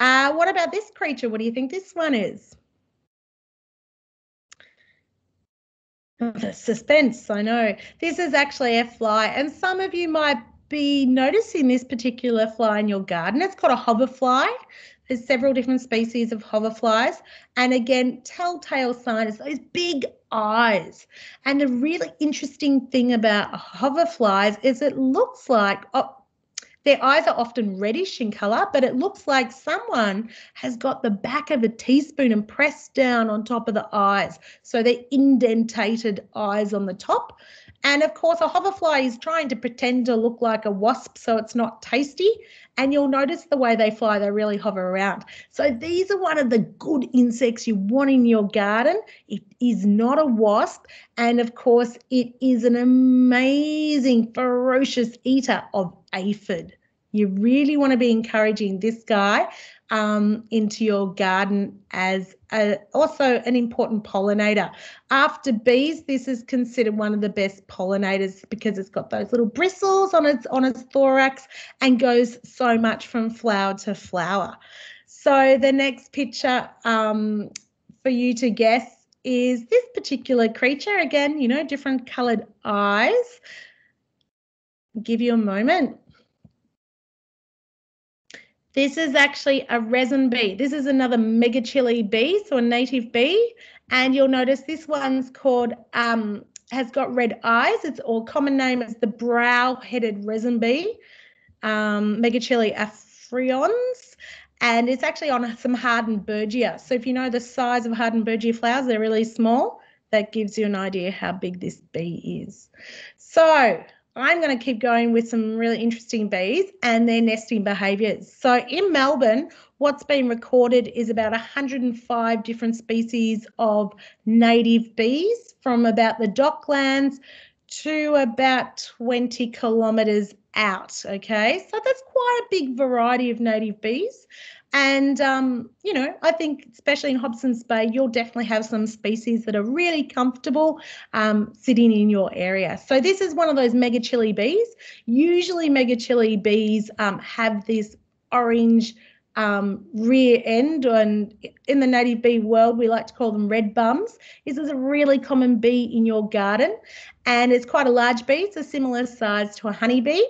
Uh, what about this creature? What do you think this one is? The suspense, I know. This is actually a fly, and some of you might be noticing this particular fly in your garden. It's called a hoverfly. There's several different species of hoverflies. And again, telltale sign is those big eyes. And the really interesting thing about hoverflies is it looks like, oh, their eyes are often reddish in colour, but it looks like someone has got the back of a teaspoon and pressed down on top of the eyes. So they're indentated eyes on the top. And of course, a hoverfly is trying to pretend to look like a wasp so it's not tasty. And you'll notice the way they fly, they really hover around. So these are one of the good insects you want in your garden. It is not a wasp. And of course, it is an amazing, ferocious eater of aphid. You really want to be encouraging this guy um, into your garden as a, also an important pollinator. After bees, this is considered one of the best pollinators because it's got those little bristles on its on its thorax and goes so much from flower to flower. So the next picture um, for you to guess is this particular creature. Again, you know, different coloured eyes. Give you a moment. This is actually a resin bee. This is another Megachile bee, so a native bee. And you'll notice this one's called, um, has got red eyes. It's all common name is the brow-headed resin bee, um, Megachile affrions. And it's actually on some hardened Hardenbergia. So if you know the size of hardened Hardenbergia flowers, they're really small. That gives you an idea how big this bee is. So I'm going to keep going with some really interesting bees and their nesting behaviours. So in Melbourne, what's been recorded is about 105 different species of native bees from about the docklands to about 20 kilometres out. Okay, so that's quite a big variety of native bees. And, um, you know, I think, especially in Hobsons Bay, you'll definitely have some species that are really comfortable um, sitting in your area. So, this is one of those Megachile bees. Usually, Megachile bees um, have this orange um, rear end, and in the native bee world, we like to call them red bums. This is a really common bee in your garden, and it's quite a large bee. It's a similar size to a honeybee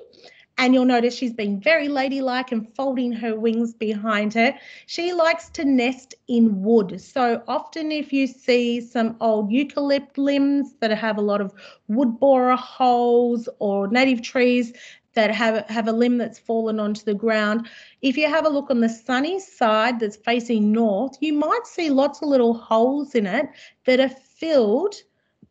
and you'll notice she's been very ladylike and folding her wings behind her. She likes to nest in wood. So often if you see some old eucalypt limbs that have a lot of wood borer holes or native trees that have, have a limb that's fallen onto the ground, if you have a look on the sunny side that's facing north, you might see lots of little holes in it that are filled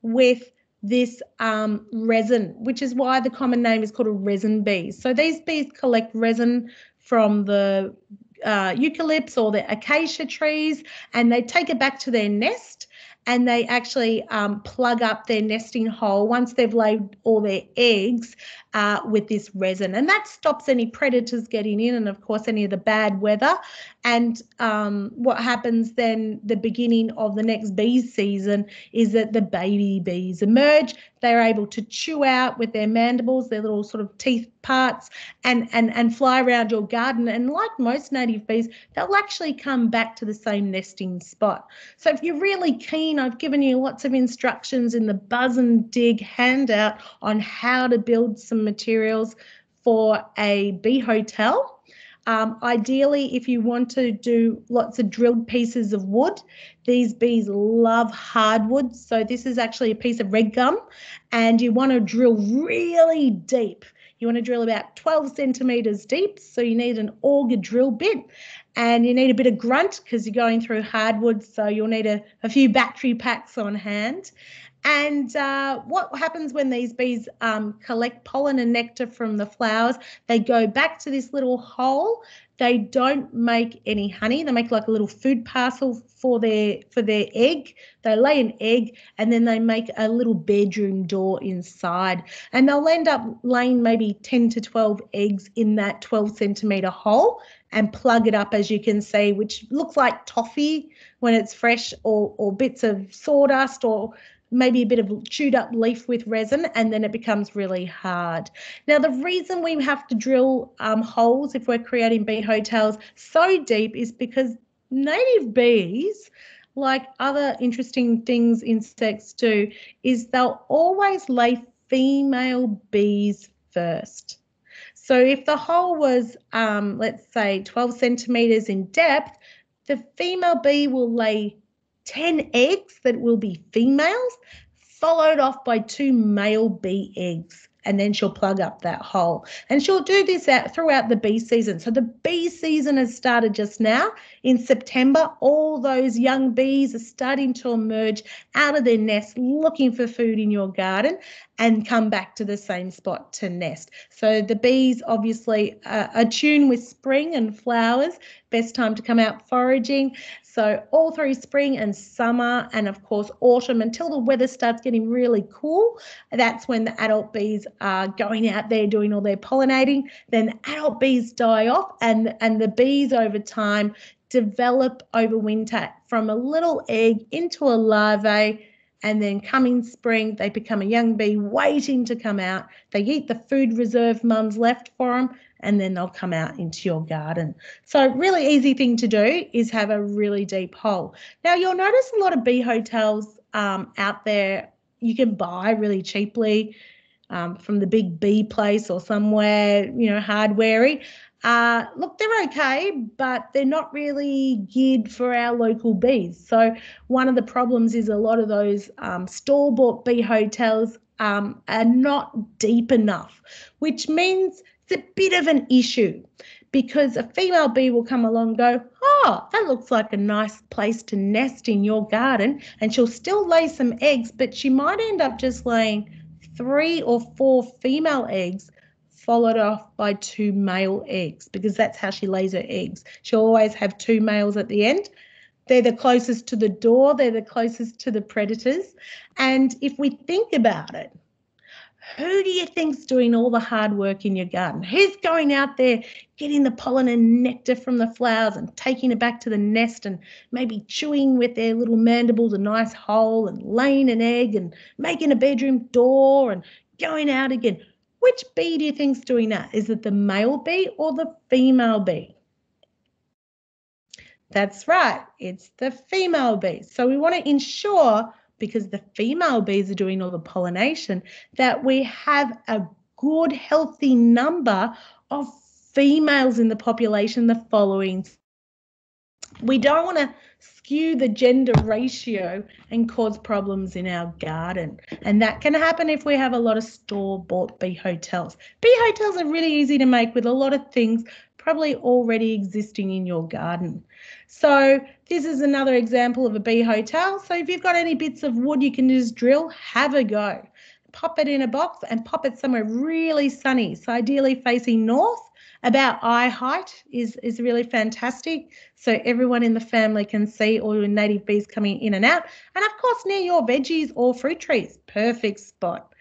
with this um, resin, which is why the common name is called a resin bee. So these bees collect resin from the uh, eucalypts or the acacia trees and they take it back to their nest and they actually um, plug up their nesting hole once they've laid all their eggs uh, with this resin. And that stops any predators getting in and, of course, any of the bad weather. And um, what happens then, the beginning of the next bee season, is that the baby bees emerge. They're able to chew out with their mandibles, their little sort of teeth parts, and, and, and fly around your garden. And like most native bees, they'll actually come back to the same nesting spot. So if you're really keen, I've given you lots of instructions in the Buzz and Dig handout on how to build some materials for a bee hotel um, ideally, if you want to do lots of drilled pieces of wood, these bees love hardwood. So this is actually a piece of red gum and you want to drill really deep. You want to drill about 12 centimeters deep. So you need an auger drill bit and you need a bit of grunt because you're going through hardwood. So you'll need a, a few battery packs on hand. And uh, what happens when these bees um, collect pollen and nectar from the flowers? They go back to this little hole. They don't make any honey. They make like a little food parcel for their for their egg. They lay an egg and then they make a little bedroom door inside. And they'll end up laying maybe 10 to 12 eggs in that 12 centimeter hole and plug it up as you can see, which looks like toffee when it's fresh or, or bits of sawdust or maybe a bit of chewed up leaf with resin, and then it becomes really hard. Now, the reason we have to drill um, holes if we're creating bee hotels so deep is because native bees, like other interesting things insects do, is they'll always lay female bees first. So if the hole was, um, let's say, 12 centimeters in depth, the female bee will lay 10 eggs that will be females, followed off by two male bee eggs. And then she'll plug up that hole. And she'll do this out throughout the bee season. So the bee season has started just now in September. All those young bees are starting to emerge out of their nest looking for food in your garden and come back to the same spot to nest. So the bees obviously uh, attune with spring and flowers. Best time to come out foraging. So all through spring and summer and of course autumn until the weather starts getting really cool, that's when the adult bees are going out there doing all their pollinating. Then adult bees die off and, and the bees over time develop over winter from a little egg into a larvae and then coming spring they become a young bee waiting to come out they eat the food reserve mum's left for them and then they'll come out into your garden. So really easy thing to do is have a really deep hole. Now you'll notice a lot of bee hotels um, out there you can buy really cheaply um, from the big bee place or somewhere, you know, hardwarey. Uh, look, they're okay, but they're not really geared for our local bees. So one of the problems is a lot of those um, store-bought bee hotels um, are not deep enough, which means a bit of an issue because a female bee will come along and go, Oh, that looks like a nice place to nest in your garden. And she'll still lay some eggs, but she might end up just laying three or four female eggs followed off by two male eggs because that's how she lays her eggs. She'll always have two males at the end. They're the closest to the door, they're the closest to the predators. And if we think about it, who do you think's doing all the hard work in your garden? Who's going out there getting the pollen and nectar from the flowers and taking it back to the nest and maybe chewing with their little mandibles a nice hole and laying an egg and making a bedroom door and going out again? Which bee do you think's doing that? Is it the male bee or the female bee? That's right, it's the female bee. So we want to ensure because the female bees are doing all the pollination, that we have a good, healthy number of females in the population the following. We don't want to skew the gender ratio and cause problems in our garden. And that can happen if we have a lot of store bought bee hotels. Bee hotels are really easy to make with a lot of things probably already existing in your garden. So this is another example of a bee hotel. So if you've got any bits of wood you can just drill, have a go. Pop it in a box and pop it somewhere really sunny. So ideally facing north about eye height is, is really fantastic. So everyone in the family can see all your native bees coming in and out. And of course, near your veggies or fruit trees, perfect spot.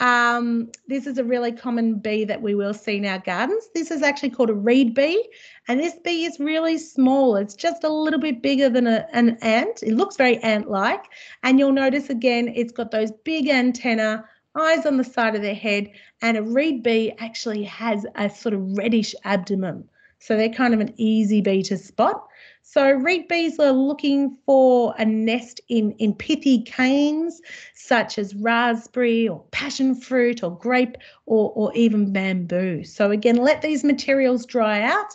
Um, this is a really common bee that we will see in our gardens. This is actually called a reed bee, and this bee is really small. It's just a little bit bigger than a, an ant. It looks very ant-like, and you'll notice again, it's got those big antenna, eyes on the side of their head, and a reed bee actually has a sort of reddish abdomen. So they're kind of an easy bee to spot. So reed bees are looking for a nest in, in pithy canes such as raspberry or passion fruit or grape or, or even bamboo. So again, let these materials dry out.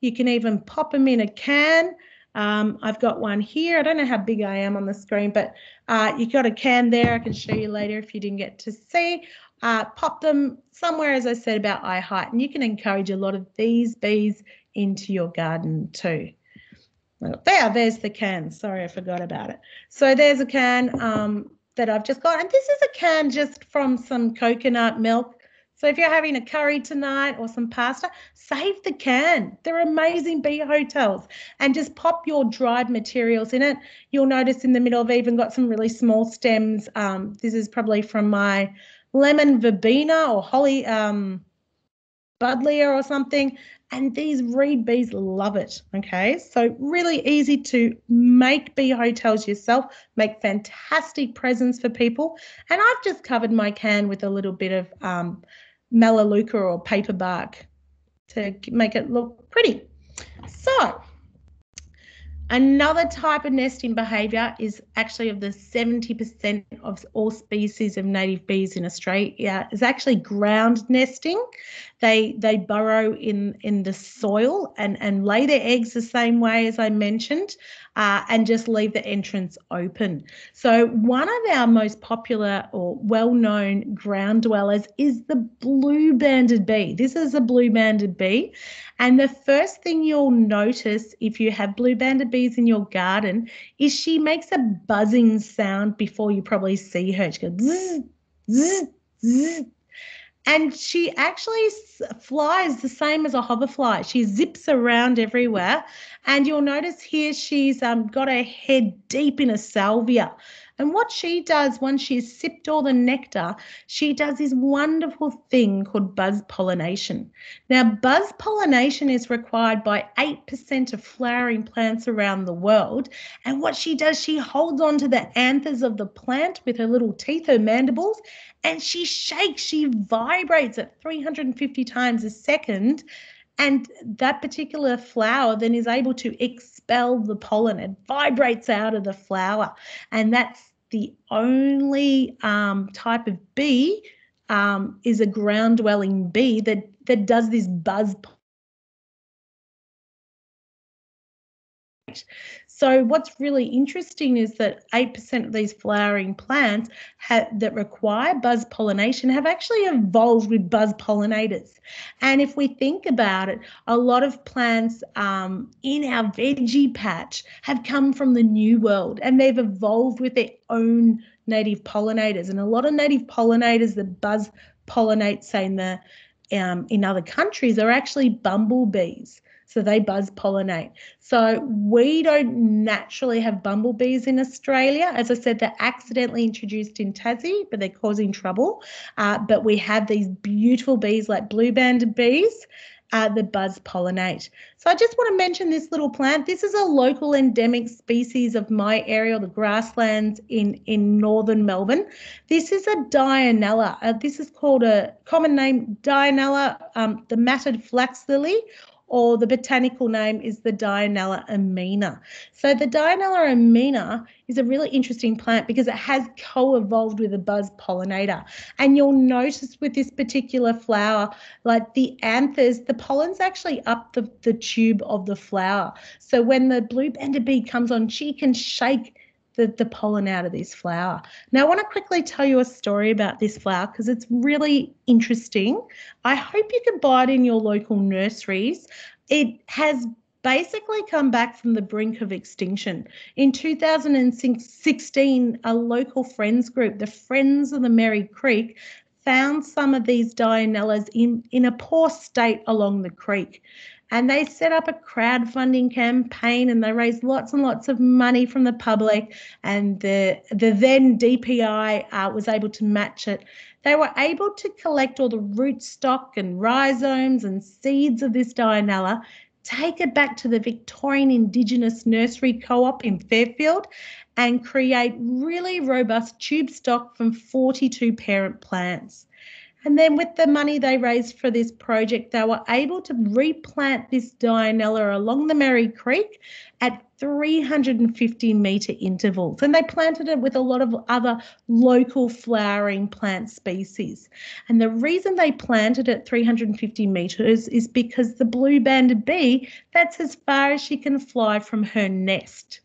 You can even pop them in a can. Um, I've got one here. I don't know how big I am on the screen, but uh, you've got a can there. I can show you later if you didn't get to see. Uh, pop them somewhere, as I said, about eye height, and you can encourage a lot of these bees into your garden too. There, there's the can. Sorry, I forgot about it. So there's a can um, that I've just got. And this is a can just from some coconut milk. So if you're having a curry tonight or some pasta, save the can. They're amazing bee hotels. And just pop your dried materials in it. You'll notice in the middle I've even got some really small stems. Um, this is probably from my lemon verbena or holly um, buddleia or something and these reed bees love it. Okay, so really easy to make bee hotels yourself, make fantastic presents for people. And I've just covered my can with a little bit of um, melaleuca or paper bark to make it look pretty. So Another type of nesting behaviour is actually of the 70% of all species of native bees in Australia is actually ground nesting. They they burrow in in the soil and and lay their eggs the same way as I mentioned, uh, and just leave the entrance open. So one of our most popular or well-known ground dwellers is the blue banded bee. This is a blue banded bee, and the first thing you'll notice if you have blue banded bees in your garden is she makes a buzzing sound before you probably see her. She goes zzz, zzz, zzz. And she actually flies the same as a hoverfly. She zips around everywhere. And you'll notice here she's um, got her head deep in a salvia. And what she does once she's sipped all the nectar, she does this wonderful thing called buzz pollination. Now, buzz pollination is required by 8% of flowering plants around the world. And what she does, she holds on to the anthers of the plant with her little teeth, her mandibles, and she shakes, she vibrates at 350 times a second. And that particular flower then is able to expel the pollen. It vibrates out of the flower. And that's the only um, type of bee um, is a ground dwelling bee that, that does this buzz. So what's really interesting is that 8% of these flowering plants have, that require buzz pollination have actually evolved with buzz pollinators. And if we think about it, a lot of plants um, in our veggie patch have come from the New World and they've evolved with their own native pollinators. And a lot of native pollinators that buzz pollinate, say in the um, in other countries, are actually bumblebees. So they buzz pollinate. So we don't naturally have bumblebees in Australia. As I said, they're accidentally introduced in Tassie, but they're causing trouble. Uh, but we have these beautiful bees like blue banded bees. Uh, the buzz pollinate. So I just want to mention this little plant. This is a local endemic species of my area, the grasslands in, in northern Melbourne. This is a Dianella. Uh, this is called a common name, Dianella, um, the matted flax lily, or the botanical name is the Dianella amoena. So the Dianella amoena is a really interesting plant because it has co-evolved with a buzz pollinator. And you'll notice with this particular flower, like the anthers, the pollen's actually up the, the tube of the flower. So when the blue banded bee comes on, she can shake the, the pollen out of this flower. Now, I want to quickly tell you a story about this flower because it's really interesting. I hope you can buy it in your local nurseries. It has basically come back from the brink of extinction. In 2016, a local friends group, the Friends of the Merry Creek, found some of these Dianellas in, in a poor state along the creek and they set up a crowdfunding campaign and they raised lots and lots of money from the public and the the then DPI uh, was able to match it. They were able to collect all the rootstock and rhizomes and seeds of this Dianella, take it back to the Victorian Indigenous Nursery Co-op in Fairfield and create really robust tube stock from 42 parent plants. And then with the money they raised for this project, they were able to replant this Dianella along the Merry Creek at 350 metre intervals. And they planted it with a lot of other local flowering plant species. And the reason they planted at 350 metres is because the blue banded bee, that's as far as she can fly from her nest.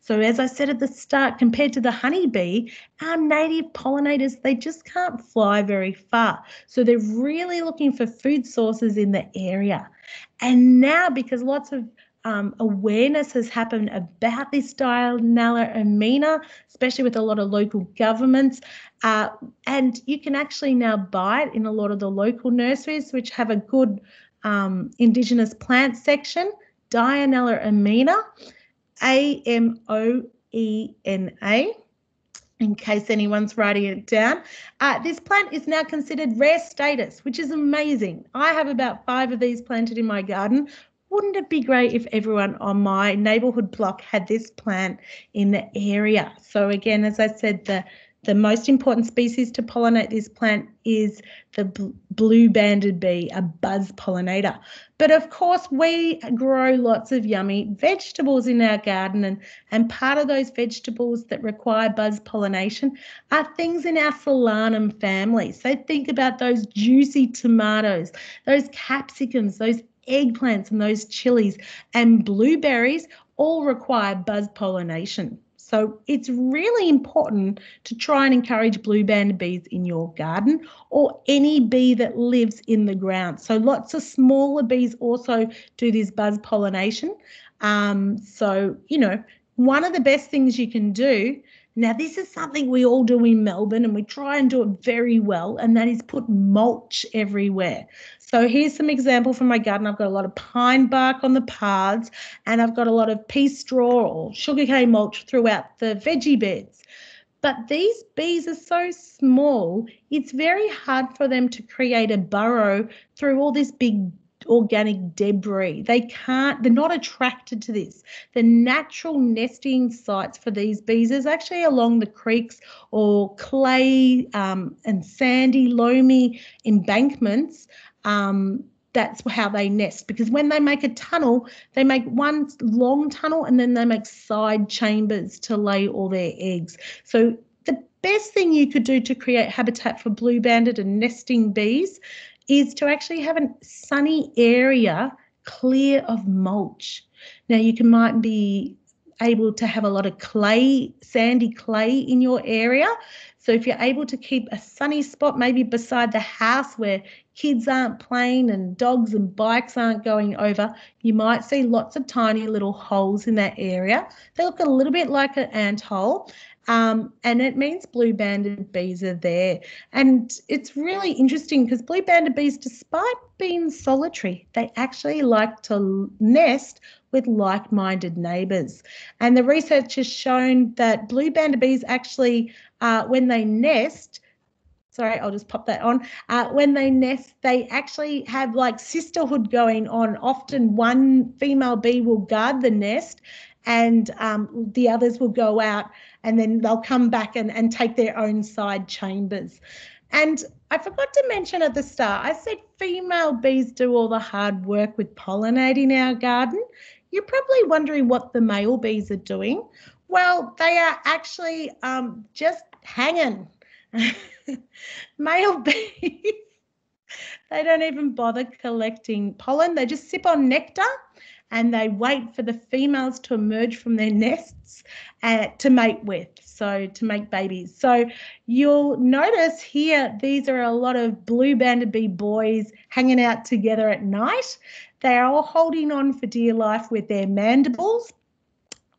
So as I said at the start, compared to the honeybee, our native pollinators, they just can't fly very far. So they're really looking for food sources in the area. And now, because lots of um, awareness has happened about this Dianella amoena, especially with a lot of local governments. Uh, and you can actually now buy it in a lot of the local nurseries, which have a good um, Indigenous plant section, Dianella amoena. A M O E N A, in case anyone's writing it down. Uh, this plant is now considered rare status, which is amazing. I have about five of these planted in my garden. Wouldn't it be great if everyone on my neighbourhood block had this plant in the area? So again, as I said, the the most important species to pollinate this plant is the blue banded bee, a buzz pollinator. But of course, we grow lots of yummy vegetables in our garden, and, and part of those vegetables that require buzz pollination are things in our solanum family. So think about those juicy tomatoes, those capsicums, those eggplants, and those chilies, and blueberries all require buzz pollination. So it's really important to try and encourage blue band bees in your garden or any bee that lives in the ground. So lots of smaller bees also do this buzz pollination. Um, so, you know, one of the best things you can do now, this is something we all do in Melbourne and we try and do it very well, and that is put mulch everywhere. So here's some example from my garden. I've got a lot of pine bark on the paths and I've got a lot of pea straw or sugarcane mulch throughout the veggie beds. But these bees are so small, it's very hard for them to create a burrow through all this big organic debris. They can't, they're not attracted to this. The natural nesting sites for these bees is actually along the creeks or clay um, and sandy, loamy embankments um, that's how they nest because when they make a tunnel, they make one long tunnel and then they make side chambers to lay all their eggs. So the best thing you could do to create habitat for blue banded and nesting bees is to actually have a sunny area clear of mulch. Now you can might be able to have a lot of clay, sandy clay in your area. So if you're able to keep a sunny spot, maybe beside the house where kids aren't playing and dogs and bikes aren't going over, you might see lots of tiny little holes in that area. They look a little bit like an ant hole. Um, and it means blue banded bees are there. And it's really interesting because blue banded bees, despite being solitary, they actually like to nest with like minded neighbours. And the research has shown that blue banded bees actually, uh, when they nest, sorry, I'll just pop that on. Uh, when they nest, they actually have like sisterhood going on. Often one female bee will guard the nest and um, the others will go out and then they'll come back and, and take their own side chambers. And I forgot to mention at the start, I said female bees do all the hard work with pollinating our garden. You're probably wondering what the male bees are doing. Well, they are actually um, just hanging. male bees, they don't even bother collecting pollen, they just sip on nectar and they wait for the females to emerge from their nests uh, to mate with, so to make babies. So you'll notice here these are a lot of blue banded bee boys hanging out together at night. They are all holding on for dear life with their mandibles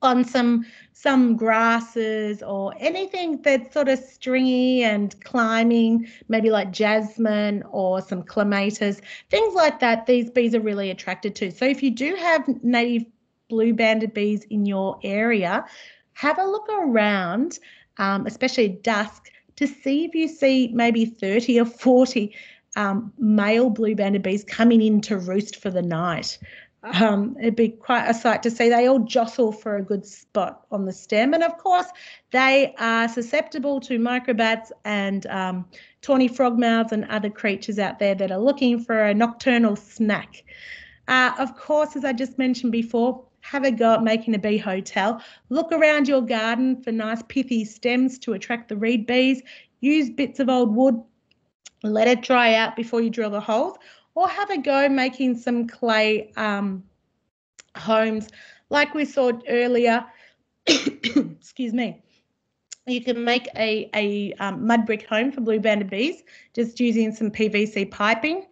on some some grasses or anything that's sort of stringy and climbing, maybe like jasmine or some clematis, things like that, these bees are really attracted to. So if you do have native blue banded bees in your area, have a look around, um, especially dusk, to see if you see maybe 30 or 40 um, male blue banded bees coming in to roost for the night um, it'd be quite a sight to see. They all jostle for a good spot on the stem. And of course, they are susceptible to microbats and um, tawny frogmouths and other creatures out there that are looking for a nocturnal snack. Uh, of course, as I just mentioned before, have a go at making a bee hotel. Look around your garden for nice pithy stems to attract the reed bees. Use bits of old wood. Let it dry out before you drill the holes or have a go making some clay um, homes like we saw earlier. Excuse me. You can make a, a um, mud brick home for blue banded bees just using some PVC piping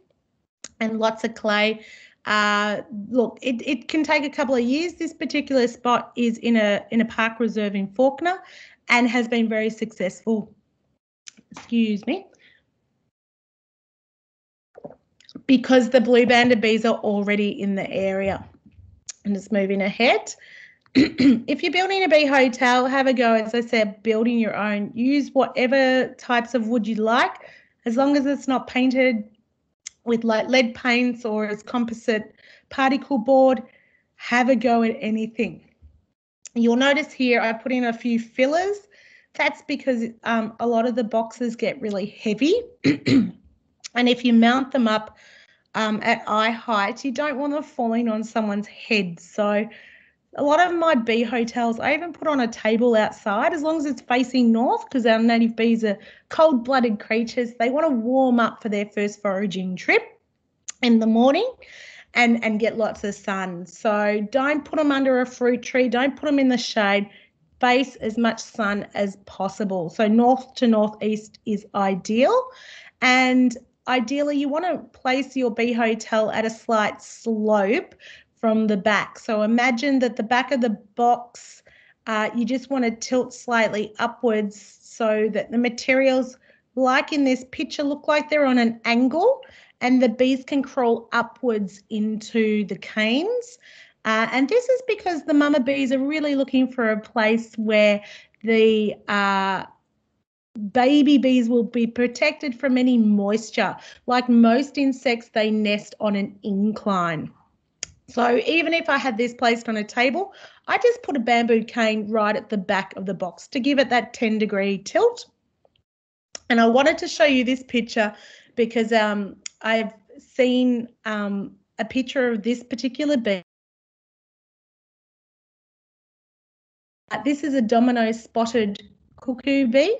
and lots of clay. Uh, look, it, it can take a couple of years. This particular spot is in a in a park reserve in Fawkner and has been very successful. Excuse me. Because the blue banded bees are already in the area. And just moving ahead. if you're building a bee hotel, have a go, as I said, building your own. Use whatever types of wood you like, as long as it's not painted with like lead paints or as composite particle board. Have a go at anything. You'll notice here I put in a few fillers. That's because um, a lot of the boxes get really heavy. and if you mount them up um, at eye height, you don't want them falling on someone's head. So a lot of my bee hotels, I even put on a table outside as long as it's facing north because our native bees are cold blooded creatures. They want to warm up for their first foraging trip in the morning and, and get lots of sun. So don't put them under a fruit tree, don't put them in the shade. Face as much sun as possible. So north to northeast is ideal. And ideally you want to place your bee hotel at a slight slope from the back. So imagine that the back of the box, uh, you just want to tilt slightly upwards so that the materials, like in this picture, look like they're on an angle and the bees can crawl upwards into the canes. Uh, and this is because the mama bees are really looking for a place where the uh, baby bees will be protected from any moisture. Like most insects, they nest on an incline. So even if I had this placed on a table, I just put a bamboo cane right at the back of the box to give it that 10 degree tilt. And I wanted to show you this picture because um, I've seen um, a picture of this particular bee. This is a domino spotted cuckoo bee.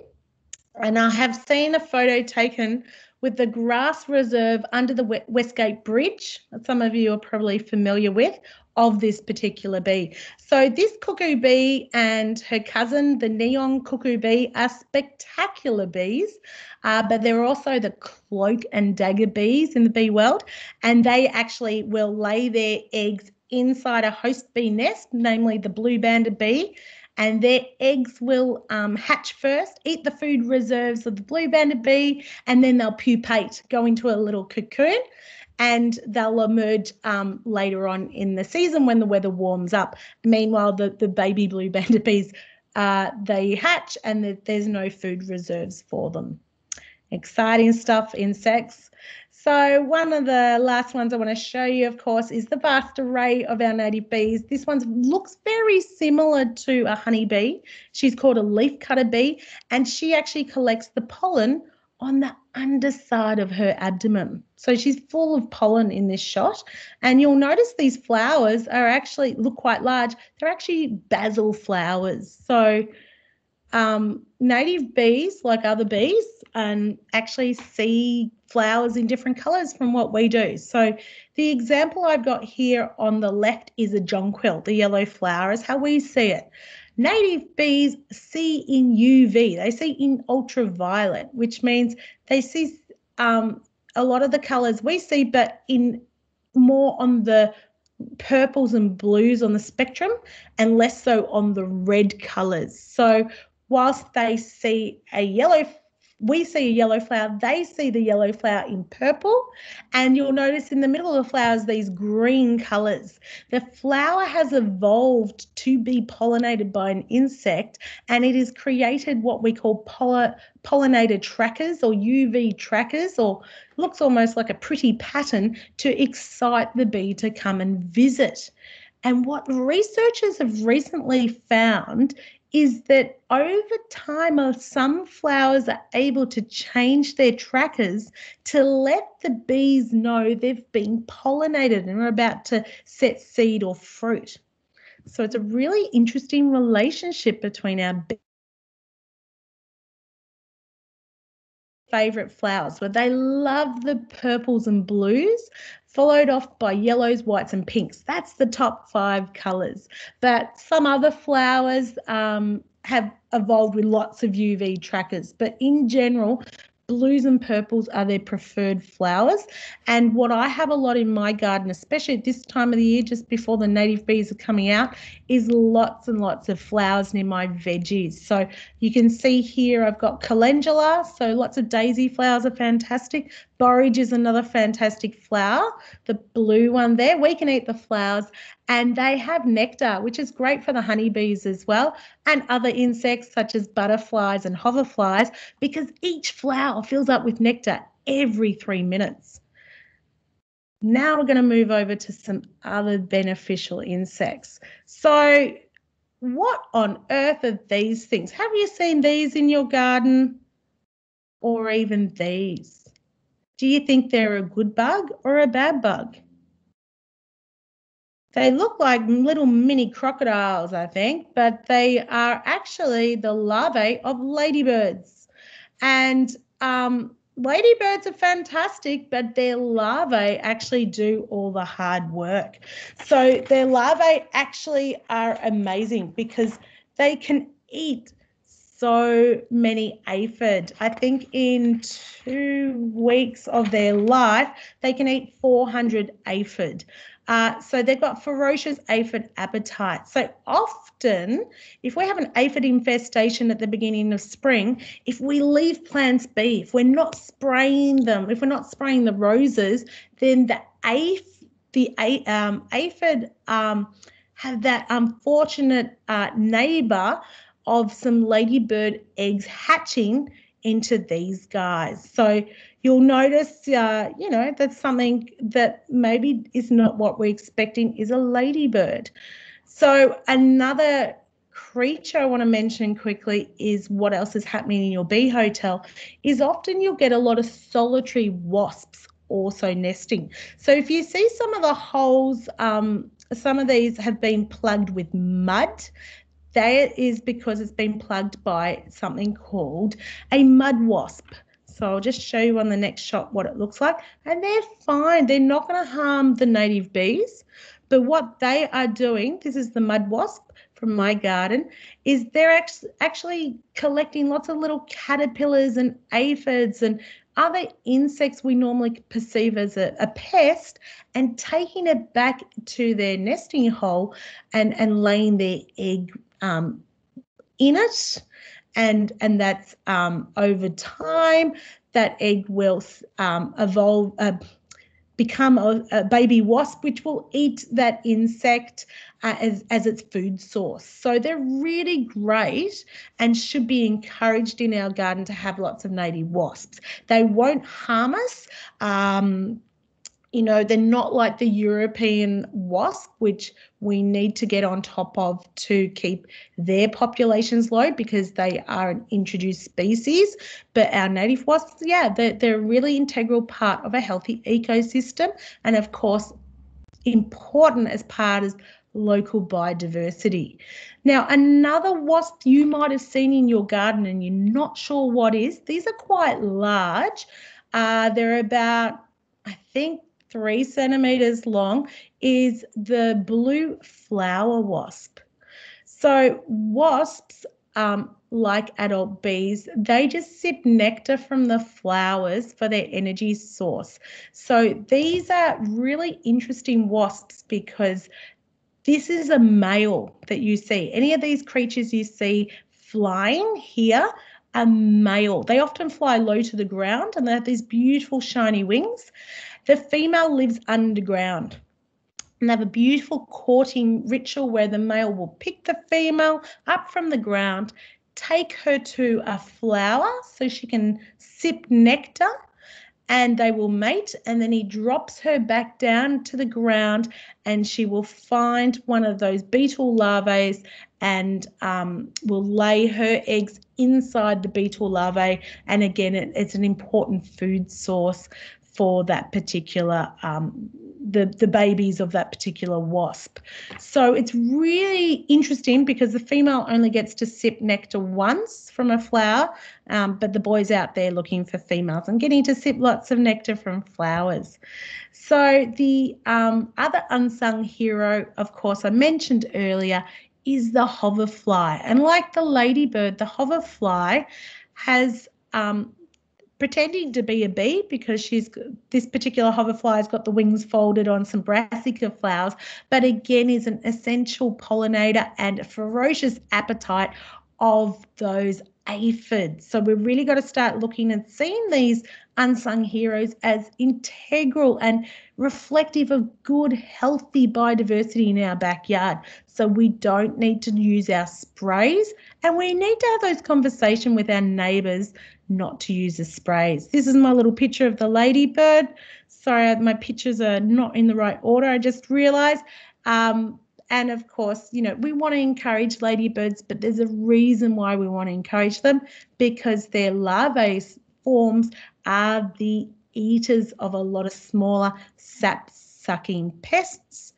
And I have seen a photo taken with the grass reserve under the Westgate Bridge, that some of you are probably familiar with, of this particular bee. So this cuckoo bee and her cousin, the neon cuckoo bee, are spectacular bees, uh, but they're also the cloak and dagger bees in the bee world, and they actually will lay their eggs inside a host bee nest, namely the blue banded bee, and their eggs will um, hatch first, eat the food reserves of the blue banded bee, and then they'll pupate, go into a little cocoon, and they'll emerge um, later on in the season when the weather warms up. Meanwhile, the, the baby blue banded bees, uh, they hatch and the, there's no food reserves for them. Exciting stuff, insects. So one of the last ones I want to show you, of course, is the vast array of our native bees. This one looks very similar to a honeybee. She's called a leaf cutter bee, and she actually collects the pollen on the underside of her abdomen. So she's full of pollen in this shot. And you'll notice these flowers are actually look quite large. They're actually basil flowers. So um, native bees, like other bees, and actually see flowers in different colors from what we do. So the example I've got here on the left is a jonquil, the yellow flower is how we see it. Native bees see in UV, they see in ultraviolet, which means they see um, a lot of the colors we see, but in more on the purples and blues on the spectrum and less so on the red colors. So whilst they see a yellow we see a yellow flower, they see the yellow flower in purple, and you'll notice in the middle of the flowers these green colors. The flower has evolved to be pollinated by an insect, and it has created what we call pollinator trackers or UV trackers, or looks almost like a pretty pattern to excite the bee to come and visit. And what researchers have recently found is that over time, uh, some flowers are able to change their trackers to let the bees know they've been pollinated and are about to set seed or fruit. So it's a really interesting relationship between our favorite flowers where they love the purples and blues followed off by yellows, whites, and pinks. That's the top five colours. But some other flowers um, have evolved with lots of UV trackers. But in general, blues and purples are their preferred flowers. And what I have a lot in my garden, especially at this time of the year, just before the native bees are coming out, is lots and lots of flowers near my veggies. So you can see here I've got calendula, so lots of daisy flowers are fantastic. Borage is another fantastic flower, the blue one there. We can eat the flowers and they have nectar, which is great for the honeybees as well, and other insects such as butterflies and hoverflies, because each flower fills up with nectar every three minutes. Now we're going to move over to some other beneficial insects. So, what on earth are these things? Have you seen these in your garden or even these? Do you think they're a good bug or a bad bug? They look like little mini crocodiles, I think, but they are actually the larvae of ladybirds. And um, ladybirds are fantastic, but their larvae actually do all the hard work. So their larvae actually are amazing because they can eat so many aphid. I think in two weeks of their life, they can eat 400 aphid. Uh, so they've got ferocious aphid appetite. So often, if we have an aphid infestation at the beginning of spring, if we leave plants be, if we're not spraying them, if we're not spraying the roses, then the aph the um, aphid um, have that unfortunate uh, neighbor of some ladybird eggs hatching into these guys. So you'll notice, uh, you know, that's something that maybe is not what we're expecting is a ladybird. So another creature I want to mention quickly is what else is happening in your bee hotel is often you'll get a lot of solitary wasps also nesting. So if you see some of the holes, um, some of these have been plugged with mud. That is because it's been plugged by something called a mud wasp. So I'll just show you on the next shot what it looks like. And they're fine. They're not going to harm the native bees. But what they are doing, this is the mud wasp from my garden, is they're actually collecting lots of little caterpillars and aphids and other insects we normally perceive as a, a, pest and taking it back to their nesting hole and, and laying their egg um, in it and and that's um, over time that egg will um, evolve uh, become a, a, baby wasp which will eat that insect uh, as, as its food source. So they're really great and should be encouraged in our garden to have lots of native wasps. They won't harm us um, you know, they're not like the European wasp, which we need to get on top of to keep their populations low because they are an introduced species. But our native wasps, yeah, they're, they're a really integral part of a healthy ecosystem. And of course, important as part of local biodiversity. Now, another wasp you might have seen in your garden and you're not sure what is, these are quite large. Uh, they're about, I think, three centimeters long is the blue flower wasp. So wasps, um, like adult bees, they just sip nectar from the flowers for their energy source. So these are really interesting wasps because this is a male that you see. Any of these creatures you see flying here are male. They often fly low to the ground and they have these beautiful shiny wings. The female lives underground. And they have a beautiful courting ritual where the male will pick the female up from the ground, take her to a flower so she can sip nectar and they will mate and then he drops her back down to the ground and she will find one of those beetle larvae and um, will lay her eggs inside the beetle larvae. And again it, it's an important food source for that particular um, the the babies of that particular wasp. So it's really interesting because the female only gets to sip nectar once from a flower, um, but the boy's out there looking for females and getting to sip lots of nectar from flowers. So the um, other unsung hero, of course, I mentioned earlier, is the hoverfly, and like the ladybird, the hoverfly has um, pretending to be a bee because she's this particular hoverfly has got the wings folded on some brassica flowers, but again is an essential pollinator and a ferocious appetite of those aphids. So we've really got to start looking and seeing these unsung heroes as integral and reflective of good, healthy biodiversity in our backyard. So we don't need to use our sprays and we need to have those conversations with our neighbours not to use the sprays. This is my little picture of the ladybird. Sorry, my pictures are not in the right order. I just realized. Um, and of course, you know, we want to encourage ladybirds, but there's a reason why we want to encourage them because their larvae forms are the eaters of a lot of smaller sap sucking pests.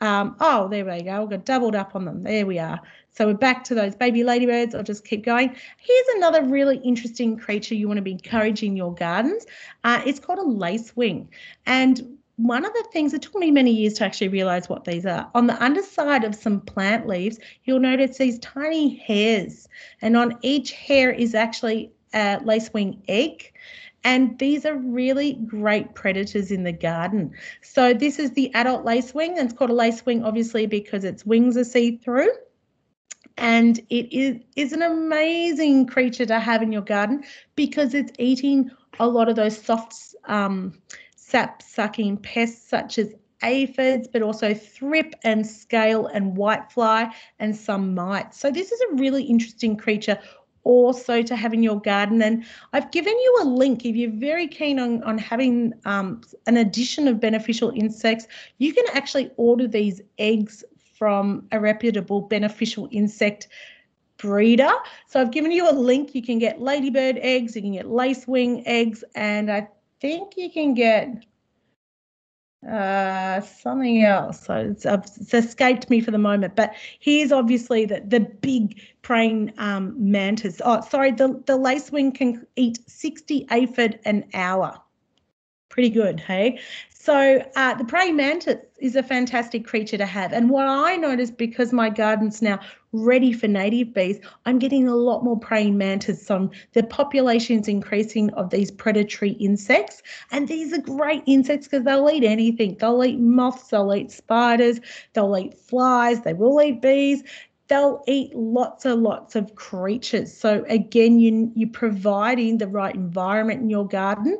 Um, oh, there we go. I've got doubled up on them. There we are. So we're back to those baby ladybirds. I'll just keep going. Here's another really interesting creature you want to be encouraging in your gardens. Uh, it's called a lacewing. And one of the things it took me many years to actually realize what these are. On the underside of some plant leaves, you'll notice these tiny hairs, and on each hair is actually a lacewing egg. And these are really great predators in the garden. So this is the adult lacewing, and it's called a lacewing obviously because its wings are see-through and it is is an amazing creature to have in your garden because it's eating a lot of those soft um, sap sucking pests such as aphids, but also thrip and scale and whitefly and some mites. So this is a really interesting creature also to have in your garden. And I've given you a link if you're very keen on, on having um, an addition of beneficial insects, you can actually order these eggs from a reputable beneficial insect breeder. So I've given you a link. You can get ladybird eggs, you can get lacewing eggs, and I think you can get uh, something else. So it's, it's, escaped me for the moment. But here's obviously the, the big praying um, mantis. Oh, sorry, the, the lacewing can eat 60 aphid an hour. Pretty good, hey? So uh, the praying mantis is a fantastic creature to have. And what I noticed because my garden's now ready for native bees, I'm getting a lot more praying mantis on the population's increasing of these predatory insects. And these are great insects because they'll eat anything. They'll eat moths, they'll eat spiders, they'll eat flies, they will eat bees they'll eat lots and lots of creatures. So again, you you're providing the right environment in your garden,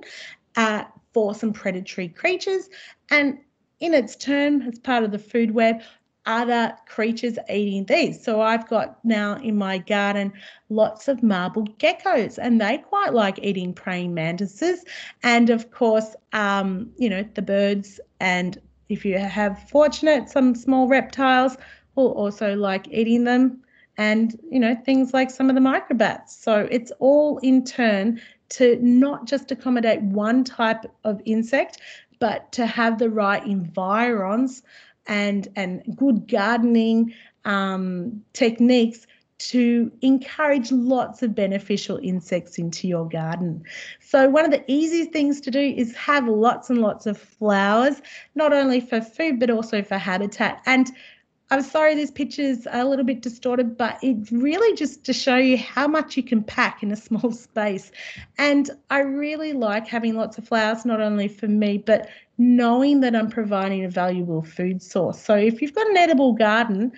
uh, for some predatory creatures. And in its turn, as part of the food web, other creatures eating these. So I've got now in my garden lots of marble geckos, and they quite like eating praying mantises. And of course, um, you know, the birds, and if you have fortunate, some small reptiles will also like eating them. And, you know, things like some of the microbats. So it's all in turn to not just accommodate one type of insect, but to have the right environs and and good gardening um, techniques to encourage lots of beneficial insects into your garden. So, one of the easiest things to do is have lots and lots of flowers, not only for food but also for habitat. And I'm sorry this picture's a little bit distorted, but it's really just to show you how much you can pack in a small space. And I really like having lots of flowers, not only for me, but knowing that I'm providing a valuable food source. So if you've got an edible garden,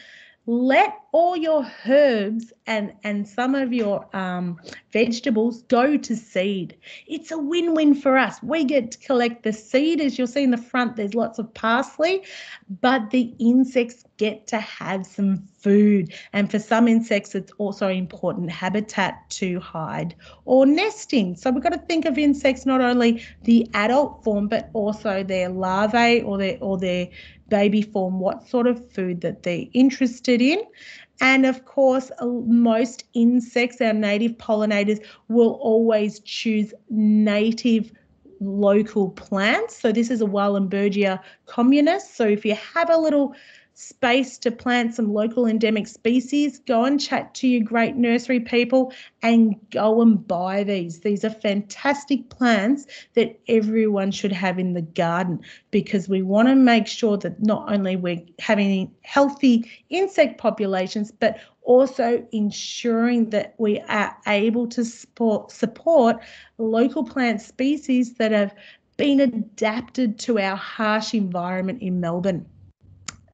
let all your herbs and and some of your um, vegetables go to seed. It's a win-win for us. We get to collect the seed. As you'll see in the front there's lots of parsley but the insects get to have some food. And for some insects it's also important habitat to hide or nesting. So we've got to think of insects not only the adult form but also their larvae or their or their baby form, what sort of food that they're interested in. And of course, uh, most insects, our native pollinators, will always choose native local plants. So this is a Wahlenbergia communis. So if you have a little space to plant some local endemic species, go and chat to your great nursery people and go and buy these. These are fantastic plants that everyone should have in the garden because we want to make sure that not only we're having healthy insect populations, but also ensuring that we are able to support, support local plant species that have been adapted to our harsh environment in Melbourne.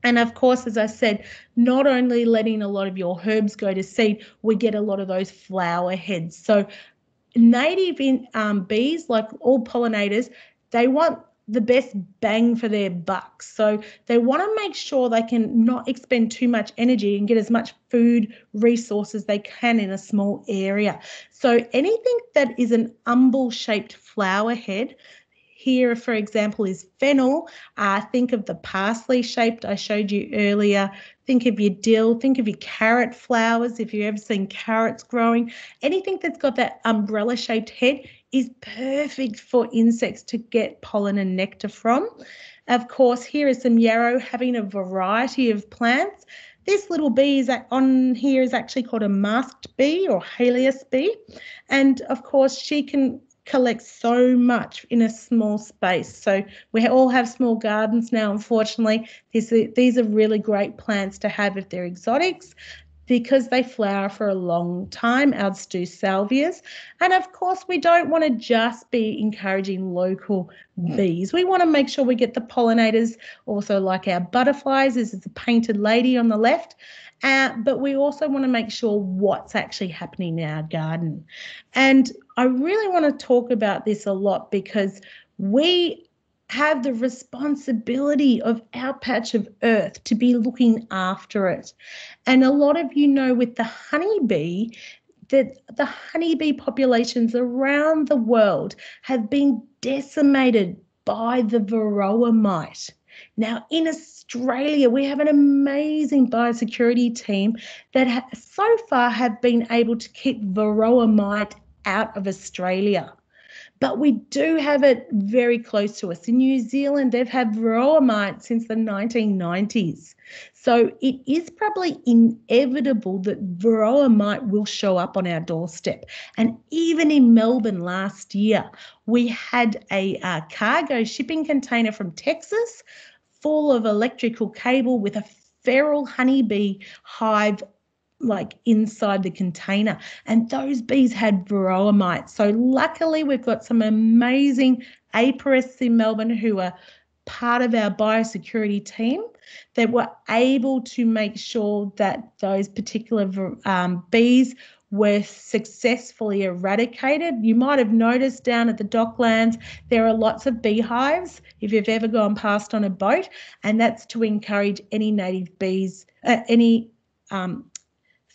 And of course, as I said, not only letting a lot of your herbs go to seed, we get a lot of those flower heads. So, native in, um, bees, like all pollinators, they want the best bang for their buck. So they want to make sure they can not expend too much energy and get as much food resources they can in a small area. So anything that is an umbel shaped flower head here, for example, is fennel. Uh, think of the parsley shaped I showed you earlier. Think of your dill. Think of your carrot flowers. If you've ever seen carrots growing, anything that's got that umbrella shaped head is perfect for insects to get pollen and nectar from. Of course, here is some yarrow having a variety of plants. This little bee is on here is actually called a masked bee or Hylaeus bee. And of course, she can collect so much in a small space. So we all have small gardens now, unfortunately. These are, these are really great plants to have if they're exotics because they flower for a long time, as do salvias. And of course, we don't want to just be encouraging local bees. We want to make sure we get the pollinators, also like our butterflies. This is the painted lady on the left. Uh, but we also want to make sure what's actually happening in our garden. And I really want to talk about this a lot because we have the responsibility of our patch of earth to be looking after it. And a lot of you know with the honeybee, that the honeybee populations around the world have been decimated by the varroa mite. Now, in Australia, we have an amazing biosecurity team that ha- so far have been able to keep varroa mite out of Australia. But we do have it very close to us. In New Zealand, they've had varroa mite since the 1990s. So it is probably inevitable that varroa mite will show up on our doorstep. And even in Melbourne last year, we had a uh, cargo shipping container from Texas full of electrical cable with a feral honeybee hive like inside the container and those bees had varroa mite so luckily we've got some amazing apiarists in melbourne who are part of our biosecurity team that were able to make sure that those particular um, bees were successfully eradicated. You might have noticed down at the docklands there are lots of beehives if you've ever gone past on a boat, and that's to encourage any native bees, uh, any um,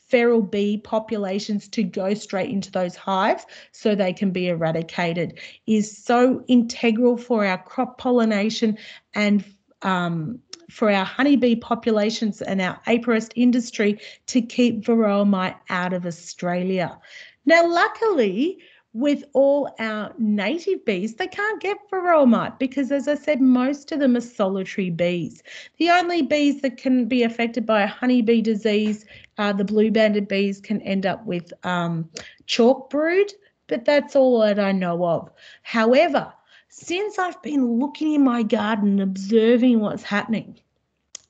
feral bee populations to go straight into those hives so they can be eradicated is so integral for our crop pollination and um, for our honeybee populations and our apiarist industry to keep varroa mite out of Australia. Now, luckily, with all our native bees, they can't get varroa mite because, as I said, most of them are solitary bees. The only bees that can be affected by a honeybee disease, uh, the blue banded bees, can end up with um, chalk brood, but that's all that I know of. However, since I've been looking in my garden, observing what's happening,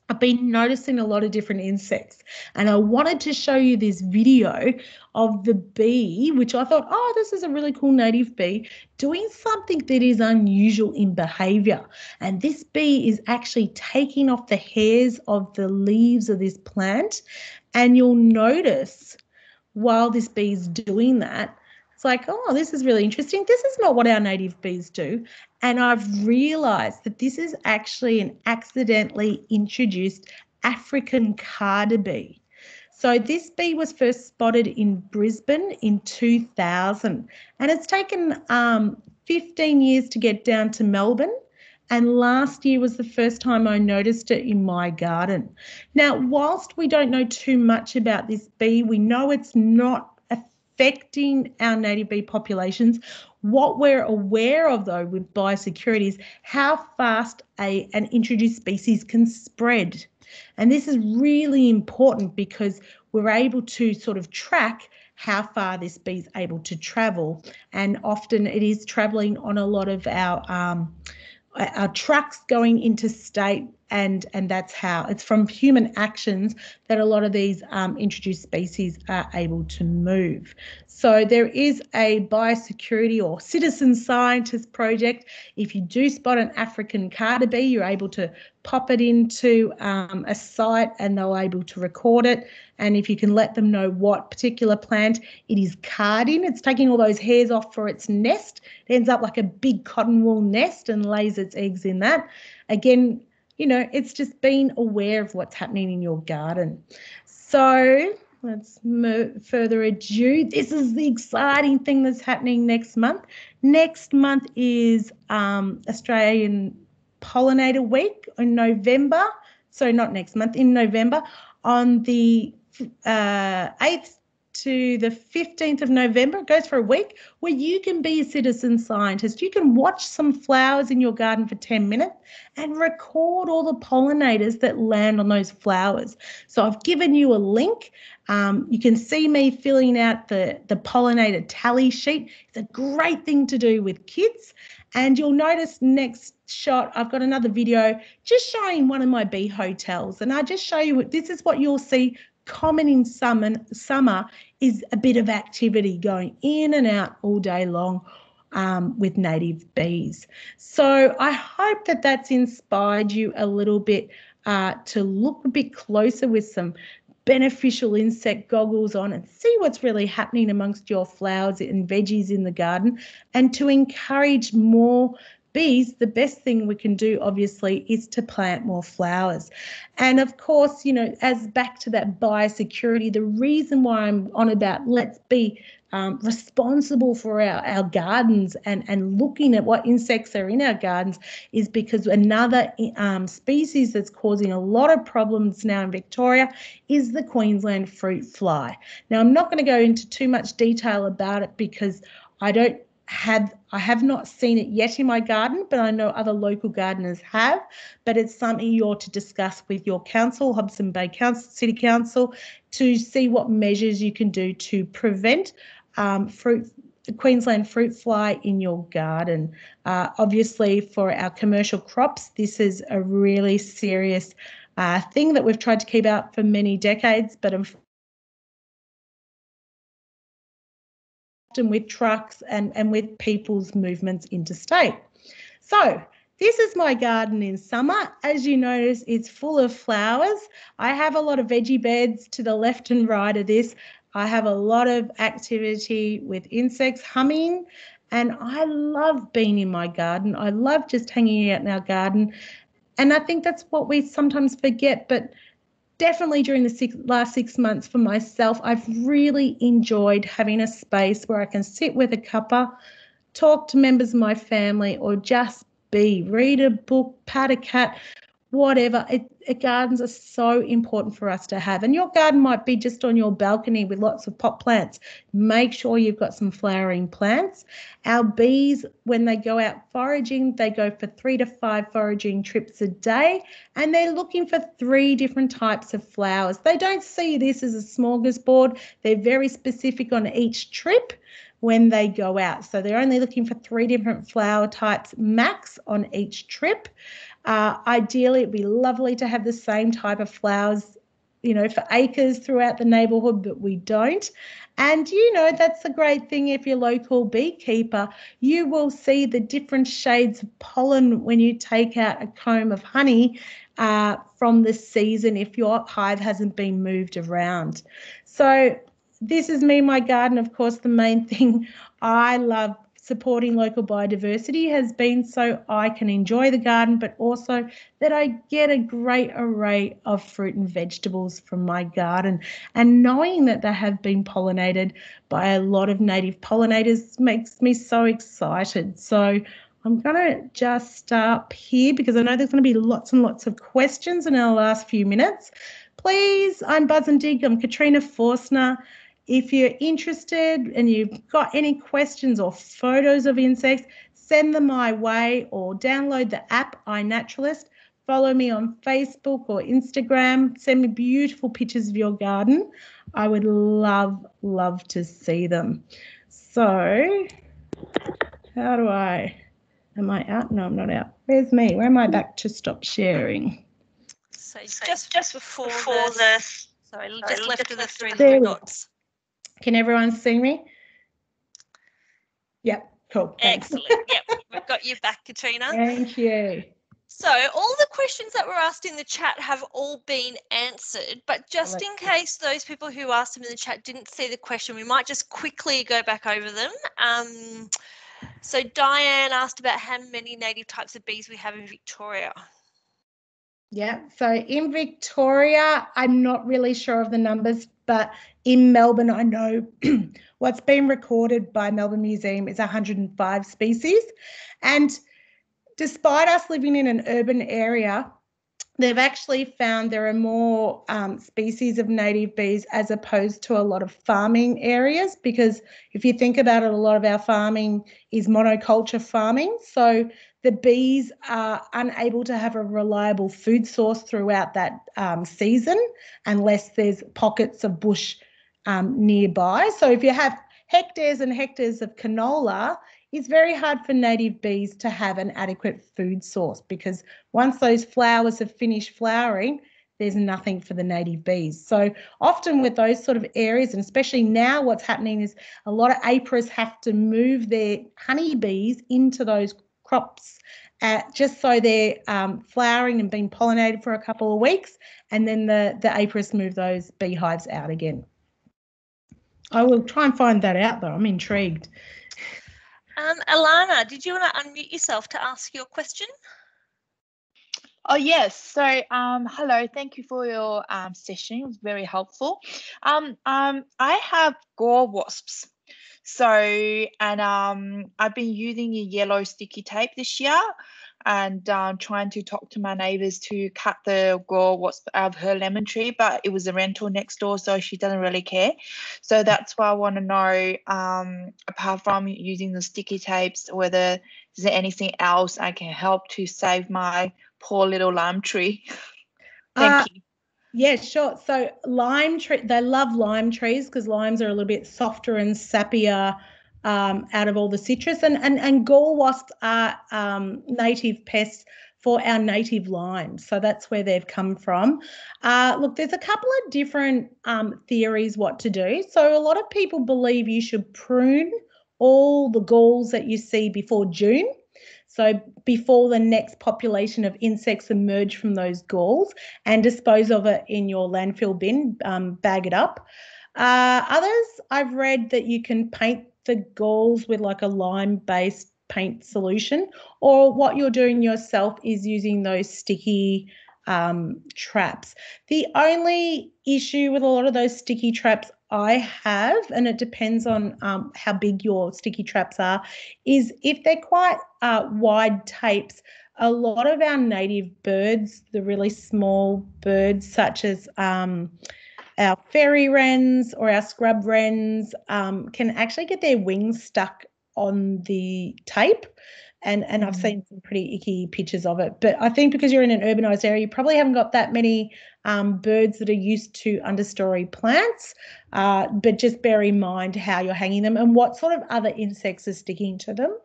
I've been noticing a lot of different insects, and I wanted to show you this video of the bee, which I thought, oh, this is a really cool native bee doing something that is unusual in behavior. And this bee is actually taking off the hairs of the leaves of this plant. And you'll notice while this bee is doing that, it's like, oh, this is really interesting. This is not what our native bees do. And I've realized that this is actually an accidentally introduced African carder bee. So this bee was first spotted in Brisbane in 2000, and it's taken um, 15 years to get down to Melbourne. And last year was the first time I noticed it in my garden. Now, whilst we don't know too much about this bee, we know it's not affecting our native bee populations. What we're aware of, though, with biosecurity is how fast a, an introduced species can spread. And this is really important because we're able to sort of track how far this bee is able to travel. And often it is traveling on a lot of our um, our trucks going interstate and and that's how it's from human actions that a lot of these um, introduced species are able to move. So there is a biosecurity or citizen scientist project. If you do spot an African carder bee, you're able to pop it into um, a site and they're able to record it. And if you can let them know what particular plant it is carding, it's taking all those hairs off for its nest. It ends up like a big cotton wool nest and lays its eggs in that. Again, you know, it's just being aware of what's happening in your garden. So let's move further ado. This is the exciting thing that's happening next month. Next month is um, Australian Pollinator Week in November. So not next month, in November on the uh, 8th to the 15th of November. It goes for a week where you can be a citizen scientist. You can watch some flowers in your garden for 10 minutes and record all the pollinators that land on those flowers. So I've given you a link. Um, you can see me filling out the, the pollinator tally sheet. It's a great thing to do with kids. And you'll notice next shot, I've got another video just showing one of my bee hotels. And I just show you, this is what you'll see common in summer, summer is a bit of activity going in and out all day long um, with native bees. So I hope that that's inspired you a little bit uh, to look a bit closer with some beneficial insect goggles on and see what's really happening amongst your flowers and veggies in the garden and to encourage more bees, the best thing we can do, obviously, is to plant more flowers. And of course, you know, as back to that biosecurity, the reason why I'm on about let's be um, responsible for our, our gardens and, and looking at what insects are in our gardens is because another um, species that's causing a lot of problems now in Victoria is the Queensland fruit fly. Now, I'm not going to go into too much detail about it because I don't I have not seen it yet in my garden, but I know other local gardeners have. But it's something you're to discuss with your council, Hobsons Bay Council, City Council, to see what measures you can do to prevent um, fruit Queensland fruit fly in your garden. Uh, obviously, for our commercial crops, this is a really serious uh, thing that we've tried to keep out for many decades, but with trucks and, and with people's movements interstate. So this is my garden in summer. As you notice, it's full of flowers. I have a lot of veggie beds to the left and right of this. I have a lot of activity with insects, humming, and I love being in my garden. I love just hanging out in our garden. And I think that's what we sometimes forget. But definitely during the six, last six months for myself, I've really enjoyed having a space where I can sit with a cuppa, talk to members of my family, or just be, read a book, pat a cat, whatever. It, it, gardens are so important for us to have. And your garden might be just on your balcony with lots of pot plants. Make sure you've got some flowering plants. Our bees, when they go out foraging, they go for three to five foraging trips a day and they're looking for three different types of flowers. They don't see this as a smorgasbord, they're very specific on each trip when they go out. So they're only looking for three different flower types max on each trip. Uh, ideally, it'd be lovely to have the same type of flowers, you know, for acres throughout the neighbourhood, but we don't. And you know, that's a great thing if you're local beekeeper. You will see the different shades of pollen when you take out a comb of honey uh, from the season if your hive hasn't been moved around. So this is me, my garden. Of course, the main thing I love supporting local biodiversity has been so I can enjoy the garden, but also that I get a great array of fruit and vegetables from my garden. And knowing that they have been pollinated by a lot of native pollinators makes me so excited. So I'm going to just stop here because I know there's going to be lots and lots of questions in our last few minutes. Please, I'm Buzz and Dig. I'm Katrina Forstner. If you're interested and you've got any questions or photos of insects, send them my way or download the app iNaturalist. Follow me on Facebook or Instagram. Send me beautiful pictures of your garden. I would love, love to see them. So, how do I? Am I out? No, I'm not out. Where's me? Where am I back to stop sharing? So just just before, before the, sorry, just left of the three dots. Can everyone see me? Yep, cool. Thanks. Excellent. yep, we've got you back, Katrina. Thank you. So all the questions that were asked in the chat have all been answered, but just in case those people who asked them in the chat didn't see the question, we might just quickly go back over them. Um, so Diane asked about how many native types of bees we have in Victoria. Yeah, so in Victoria, I'm not really sure of the numbers, but in Melbourne, I know what's been recorded by Melbourne Museum is 105 species. And despite us living in an urban area, they've actually found there are more um, species of native bees as opposed to a lot of farming areas because if you think about it a lot of our farming is monoculture farming so the bees are unable to have a reliable food source throughout that um, season unless there's pockets of bush um, nearby. So if you have hectares and hectares of canola, it's very hard for native bees to have an adequate food source because once those flowers have finished flowering, there's nothing for the native bees. So often with those sort of areas, and especially now what's happening is a lot of apiarists have to move their honeybees into those crops uh, just so they're um, flowering and being pollinated for a couple of weeks, and then the, the apiarists move those beehives out again. I will try and find that out though. I'm intrigued. Um, Alana, did you want to unmute yourself to ask your question? Oh yes. So um, hello. Thank you for your um, session. It was very helpful. Um, um, I have gall wasps. So, and um, I've been using the yellow sticky tape this year and um, trying to talk to my neighbors to cut the gall wasps out of her lemon tree, but it was a rental next door, so she doesn't really care. So that's why I want to know, um, apart from using the sticky tapes, whether is there anything else I can help to save my poor little lime tree? Thank uh, you. Yeah, sure. So lime tree, they love lime trees because limes are a little bit softer and sappier um, out of all the citrus. And and and gall wasps are um, native pests for our native limes. So that's where they've come from. Uh, look, there's a couple of different um, theories what to do. So a lot of people believe you should prune all the galls that you see before June. So before the next population of insects emerge from those galls and dispose of it in your landfill bin, um, bag it up. Uh, others, I've read that you can paint the galls with like a lime based paint solution, or what you're doing yourself is using those sticky um, traps. The only issue with a lot of those sticky traps I have, and it depends on um, how big your sticky traps are, is if they're quite uh, wide tapes. A lot of our native birds, the really small birds, such as um, our fairy wrens or our scrub wrens, um, can actually get their wings stuck on the tape and and I've mm. seen some pretty icky pictures of it. But I think because you're in an urbanized area, you probably haven't got that many um, birds that are used to understory plants. Uh, but just bear in mind how you're hanging them and what sort of other insects are sticking to them.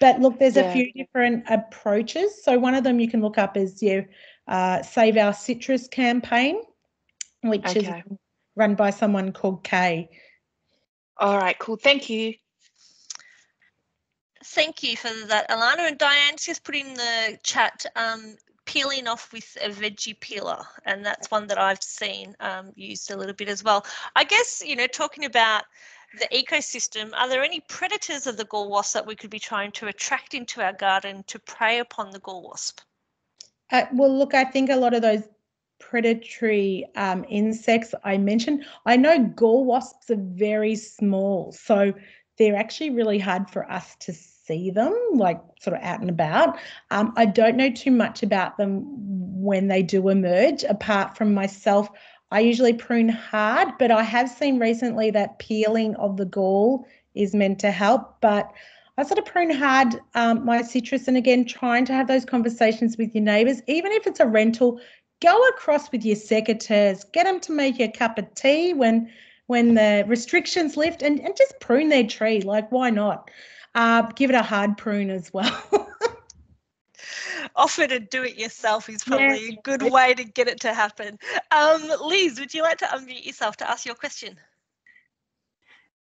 But look, there's yeah. a few different approaches. So one of them you can look up is your uh, Save Our Citrus campaign, which okay. is run by someone called Kay. All right, cool. Thank you. Thank you for that, Alana. And Diane just put in the chat um, peeling off with a veggie peeler, and that's one that I've seen um, used a little bit as well. I guess, you know, talking about the ecosystem, are there any predators of the gall wasp that we could be trying to attract into our garden to prey upon the gall wasp? Uh, well, look, I think a lot of those predatory um, insects I mentioned, I know gall wasps are very small, so they're actually really hard for us to see them, like sort of out and about. Um, I don't know too much about them when they do emerge, apart from myself. I usually prune hard, but I have seen recently that peeling of the gall is meant to help. But I sort of prune hard um, my citrus, and again, trying to have those conversations with your neighbours, even if it's a rental. Go across with your secateurs, get them to make you a cup of tea when when the restrictions lift, and, and just prune their tree. Like, why not? Uh, give it a hard prune as well. Offer to do it yourself is probably yeah. a good way to get it to happen. Um, Liz, would you like to unmute yourself to ask your question?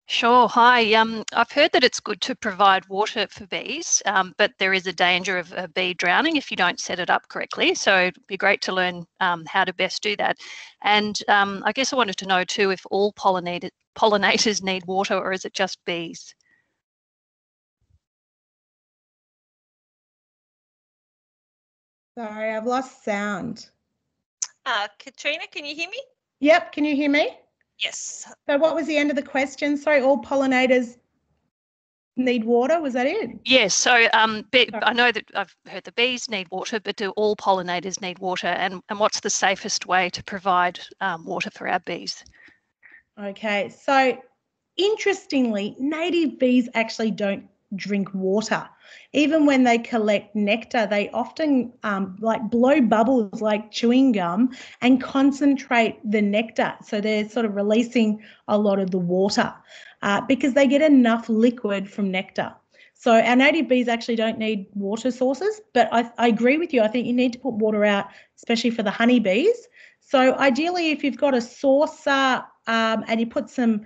Sure. Hi. Um, I've heard that it's good to provide water for bees, um, but there is a danger of a bee drowning if you don't set it up correctly. So it'd be great to learn um, how to best do that. And um, I guess I wanted to know too if all pollinated, pollinators need water or is it just bees? Sorry, I've lost sound. Uh, Katrina, can you hear me? Yep, can you hear me? Yes. So what was the end of the question? Sorry, all pollinators need water. Was that it? Yes. So um, I know that I've heard the bees need water, but do all pollinators need water? And, and what's the safest way to provide um, water for our bees? Okay. So interestingly, native bees actually don't drink water. Even when they collect nectar, they often um, like blow bubbles like chewing gum and concentrate the nectar. So they're sort of releasing a lot of the water uh, because they get enough liquid from nectar. So our native bees actually don't need water sources, but I, I agree with you. I think you need to put water out, especially for the honeybees. So ideally, if you've got a saucer um, and you put some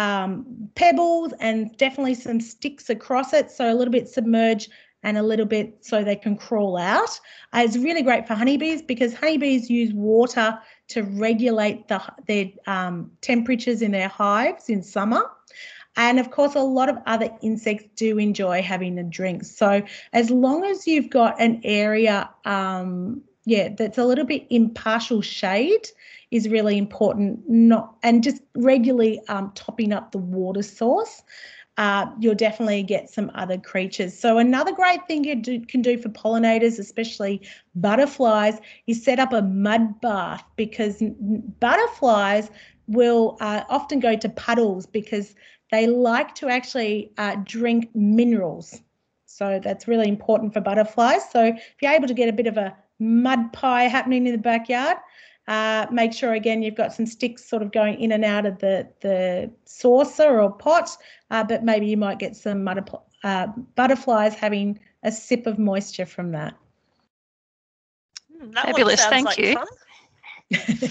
um, pebbles and definitely some sticks across it. So a little bit submerged and a little bit so they can crawl out. Uh, it's really great for honeybees because honeybees use water to regulate the, their um, temperatures in their hives in summer. And of course, a lot of other insects do enjoy having a drink. So as long as you've got an area, um, yeah, that's a little bit in partial shade, is really important. Not and just regularly um, topping up the water source. Uh, you'll definitely get some other creatures. So another great thing you do, can do for pollinators, especially butterflies, is set up a mud bath because butterflies will uh, often go to puddles because they like to actually uh, drink minerals. So that's really important for butterflies. So if you're able to get a bit of a mud pie happening in the backyard, uh, make sure again you've got some sticks sort of going in and out of the, the saucer or pot, uh, but maybe you might get some uh, butterflies having a sip of moisture from that. Mm, that Fabulous, thank like you.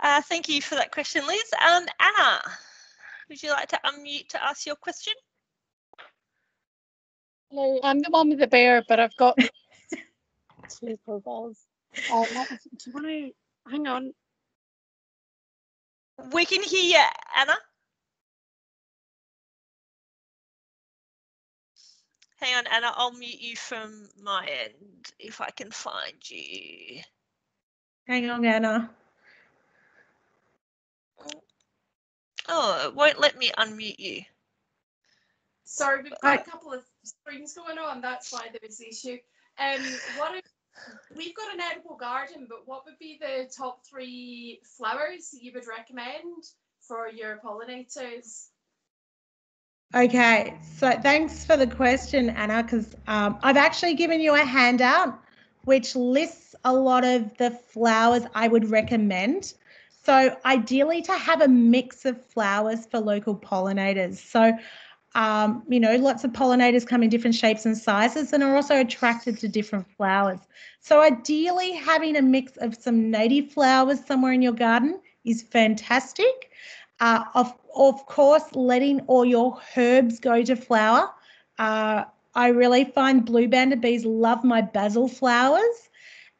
Uh, thank you for that question, Liz. Um, Anna, would you like to unmute to ask your question? Hello, I'm the one with the bear, but I've got two profiles. Uh, do you want to hang on? We can hear you, Anna. Hang on, Anna, I'll mute you from my end if I can find you. Hang on, Anna. Oh, it won't let me unmute you. Sorry, we've got a couple of screens going on. That's why there was the issue. Um, what if, we've got an edible garden, but what would be the top three flowers you would recommend for your pollinators? Okay, so thanks for the question, Anna, because um, I've actually given you a handout which lists a lot of the flowers I would recommend. So ideally to have a mix of flowers for local pollinators. So, um, you know, lots of pollinators come in different shapes and sizes and are also attracted to different flowers. So ideally having a mix of some native flowers somewhere in your garden is fantastic. Uh, of, of course, letting all your herbs go to flower. Uh, I really find blue banded bees love my basil flowers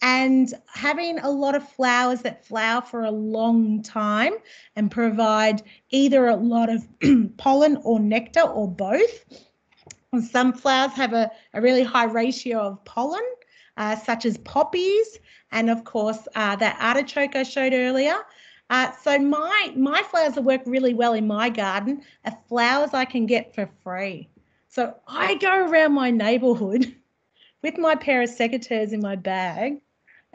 and having a lot of flowers that flower for a long time and provide either a lot of pollen or nectar or both. Some flowers have a, a really high ratio of pollen, uh, such as poppies, and of course uh, that artichoke I showed earlier. Uh, so my my flowers that work really well in my garden are flowers I can get for free. So I go around my neighbourhood with my pair of secateurs in my bag,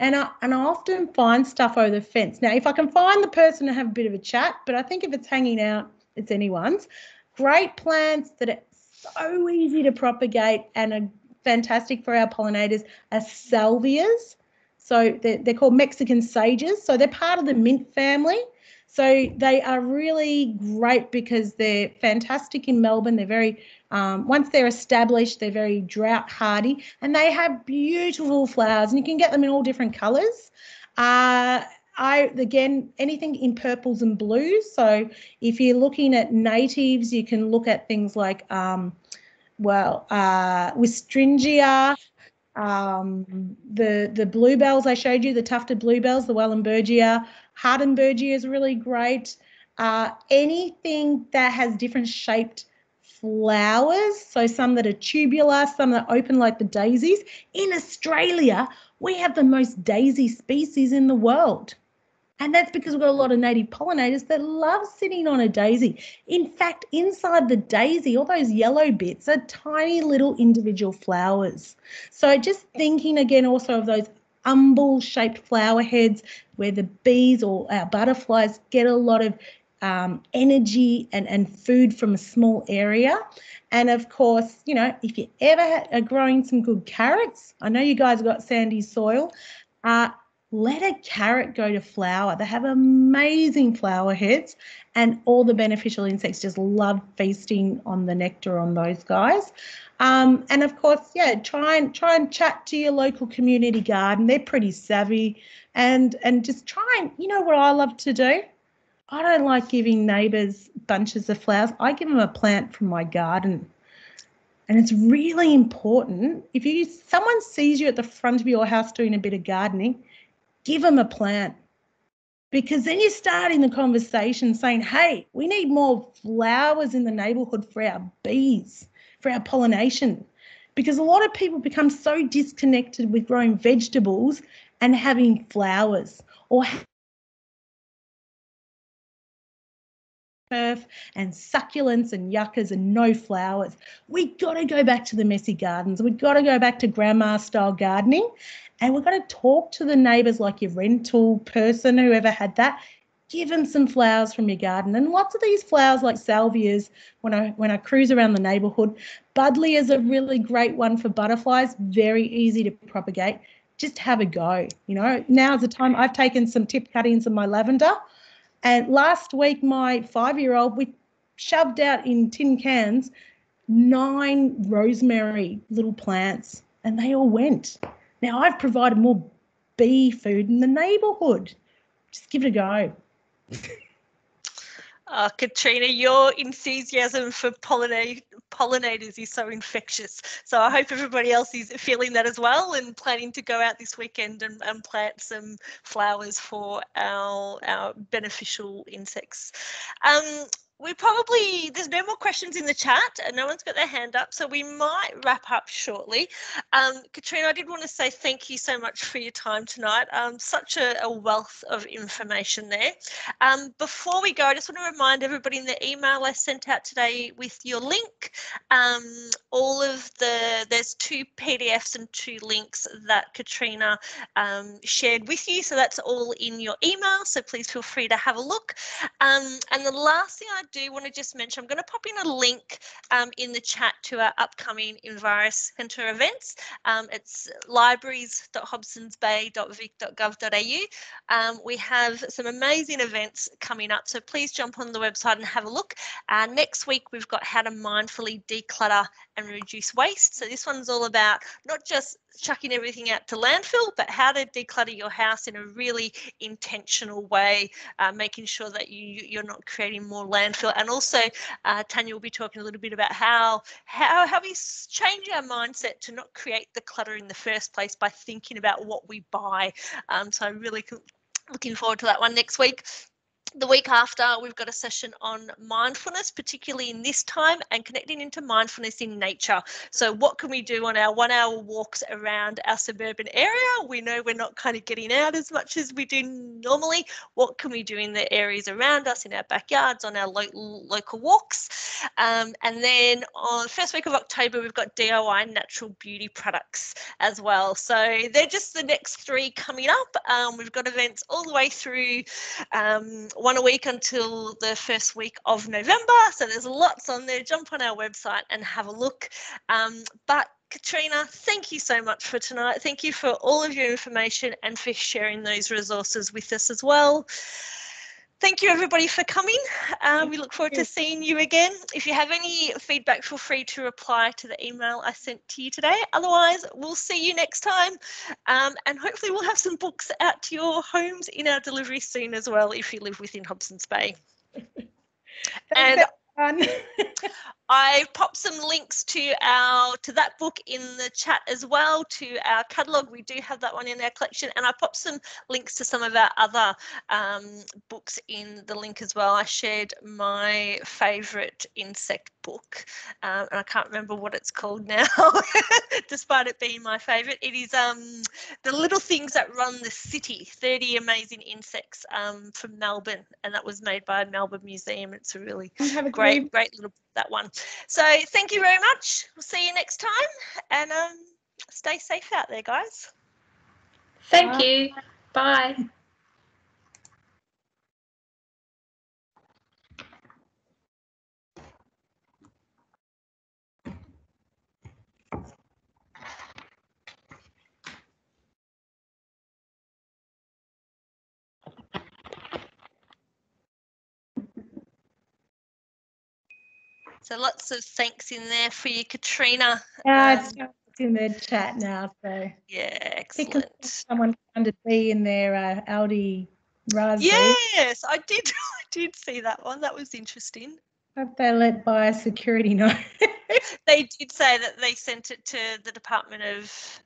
and I and I often find stuff over the fence. Now, if I can find the person to have a bit of a chat, but I think if it's hanging out, it's anyone's. Great plants that are so easy to propagate and are fantastic for our pollinators are salvias. So they're, they're called Mexican sages. So they're part of the mint family. So they are really great because they're fantastic in Melbourne. They're very, um, once they're established, they're very drought hardy and they have beautiful flowers and you can get them in all different colours. Uh, I again anything in purples and blues. So if you're looking at natives, you can look at things like um, well, uh, Westringia, um, the the bluebells I showed you, the tufted bluebells, the Wahlenbergia, Hardenbergia is really great. Uh, anything that has different shaped flowers, so some that are tubular, some that open like the daisies. In Australia, we have the most daisy species in the world. And that's because we've got a lot of native pollinators that love sitting on a daisy. In fact, inside the daisy, all those yellow bits are tiny little individual flowers. So just thinking again also of those umbel shaped flower heads where the bees or our butterflies get a lot of um, energy and, and food from a small area. And of course, you know, if you ever are growing some good carrots, I know you guys got sandy soil, uh, let a carrot go to flower. They have amazing flower heads, and all the beneficial insects just love feasting on the nectar on those guys. Um, and of course, yeah, try and try and chat to your local community garden. They're pretty savvy, and and just try and you know what I love to do. I don't like giving neighbours bunches of flowers. I give them a plant from my garden. And it's really important if you someone sees you at the front of your house doing a bit of gardening, give them a plant because then you're starting the conversation saying, hey, we need more flowers in the neighborhood for our bees, for our pollination. Because a lot of people become so disconnected with growing vegetables and having flowers or turf and succulents and yuccas and no flowers. We got to go back to the messy gardens. We've got to go back to grandma style gardening and we're going to talk to the neighbours like your rental person, whoever had that. Give them some flowers from your garden, and lots of these flowers like salvias. When I when I cruise around the neighbourhood, buddleia is a really great one for butterflies. Very easy to propagate. Just have a go. You know, now's the time. I've taken some tip cuttings of my lavender, and last week my five-year-old we shoved out in tin cans nine rosemary little plants, and they all went. Now I've provided more bee food in the neighbourhood. Just give it a go. Oh, Katrina, your enthusiasm for pollinate, pollinators is so infectious. So I hope everybody else is feeling that as well and planning to go out this weekend and, and plant some flowers for our, our beneficial insects. Um, we probably there's no more questions in the chat and no one's got their hand up so we might wrap up shortly. Um, katrina i did want to say thank you so much for your time tonight. Um, such a, a, wealth of information there. Um, before we go i just want to remind everybody in the email i sent out today with your link um, all of the there's two pdfs and two links that katrina um, shared with you so that's all in your email so please feel free to have a look. Um, and the last thing i do want to just mention, I'm going to pop in a link um, in the chat to our upcoming EnviroCentre events. Um, it's libraries.hobsonsbay.vic.gov.au. Um, we have some amazing events coming up, so please jump on the website and have a look. Uh, next week, we've got how to mindfully declutter and reduce waste. So this one's all about not just chucking everything out to landfill, but how to declutter your house in a really intentional way, uh, making sure that you you're not creating more landfill. And also, uh, Tanya will be talking a little bit about how how how we change our mindset to not create the clutter in the first place by thinking about what we buy. Um, so I'm really looking forward to that one next week the week after, we've got a session on mindfulness, particularly in this time, and connecting into mindfulness in nature. So, what can we do on our one hour walks around our suburban area? We know we're not kind of getting out as much as we do normally. What can we do in the areas around us, in our backyards, on our lo- local walks? Um, and then on the first week of October, we've got DIY natural beauty products as well. So, they're just the next three coming up. Um, we've got events all the way through. Um, one a week until the first week of November. So there's lots on there. Jump on our website and have a look. Um, but Katrina, thank you so much for tonight. Thank you for all of your information and for sharing those resources with us as well thank you everybody for coming. Uh, we look forward to seeing you again. If you have any feedback, feel free to reply to the email I sent to you today. Otherwise, we'll see you next time. Um, and hopefully we'll have some books out to your homes in our delivery soon as well, if you live within Hobsons Bay. and I popped some links to our to that book in the chat as well to our catalogue. We do have that one in our collection, and I popped some links to some of our other um, books in the link as well. I shared my favourite insect book, um, and I can't remember what it's called now, despite it being my favourite. It is um, the little things that run the city: thirty amazing insects um, from Melbourne, and that was made by Melbourne Museum. It's a really great, great little that one. So thank you very much. We'll see you next time and um, stay safe out there, guys. Thank Bye. you. Bye. So lots of thanks in there for you, Katrina. Yeah, um, it's in the chat now. So yeah, excellent. Someone found a T in their uh, Aldi raspberry. Yes, I did. I did see that one. That was interesting. Hope they let biosecurity know. they did say that they sent it to the Department of.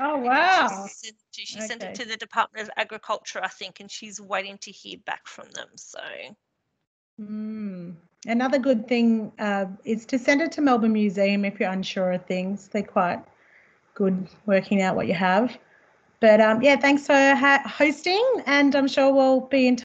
Oh wow! She, sent, she okay. sent it to the Department of Agriculture, I think, and she's waiting to hear back from them. So. Mm. Another good thing uh, is to send it to Melbourne Museum if you're unsure of things. They're quite good working out what you have. But um, yeah, thanks for hosting, and I'm sure we'll be in touch.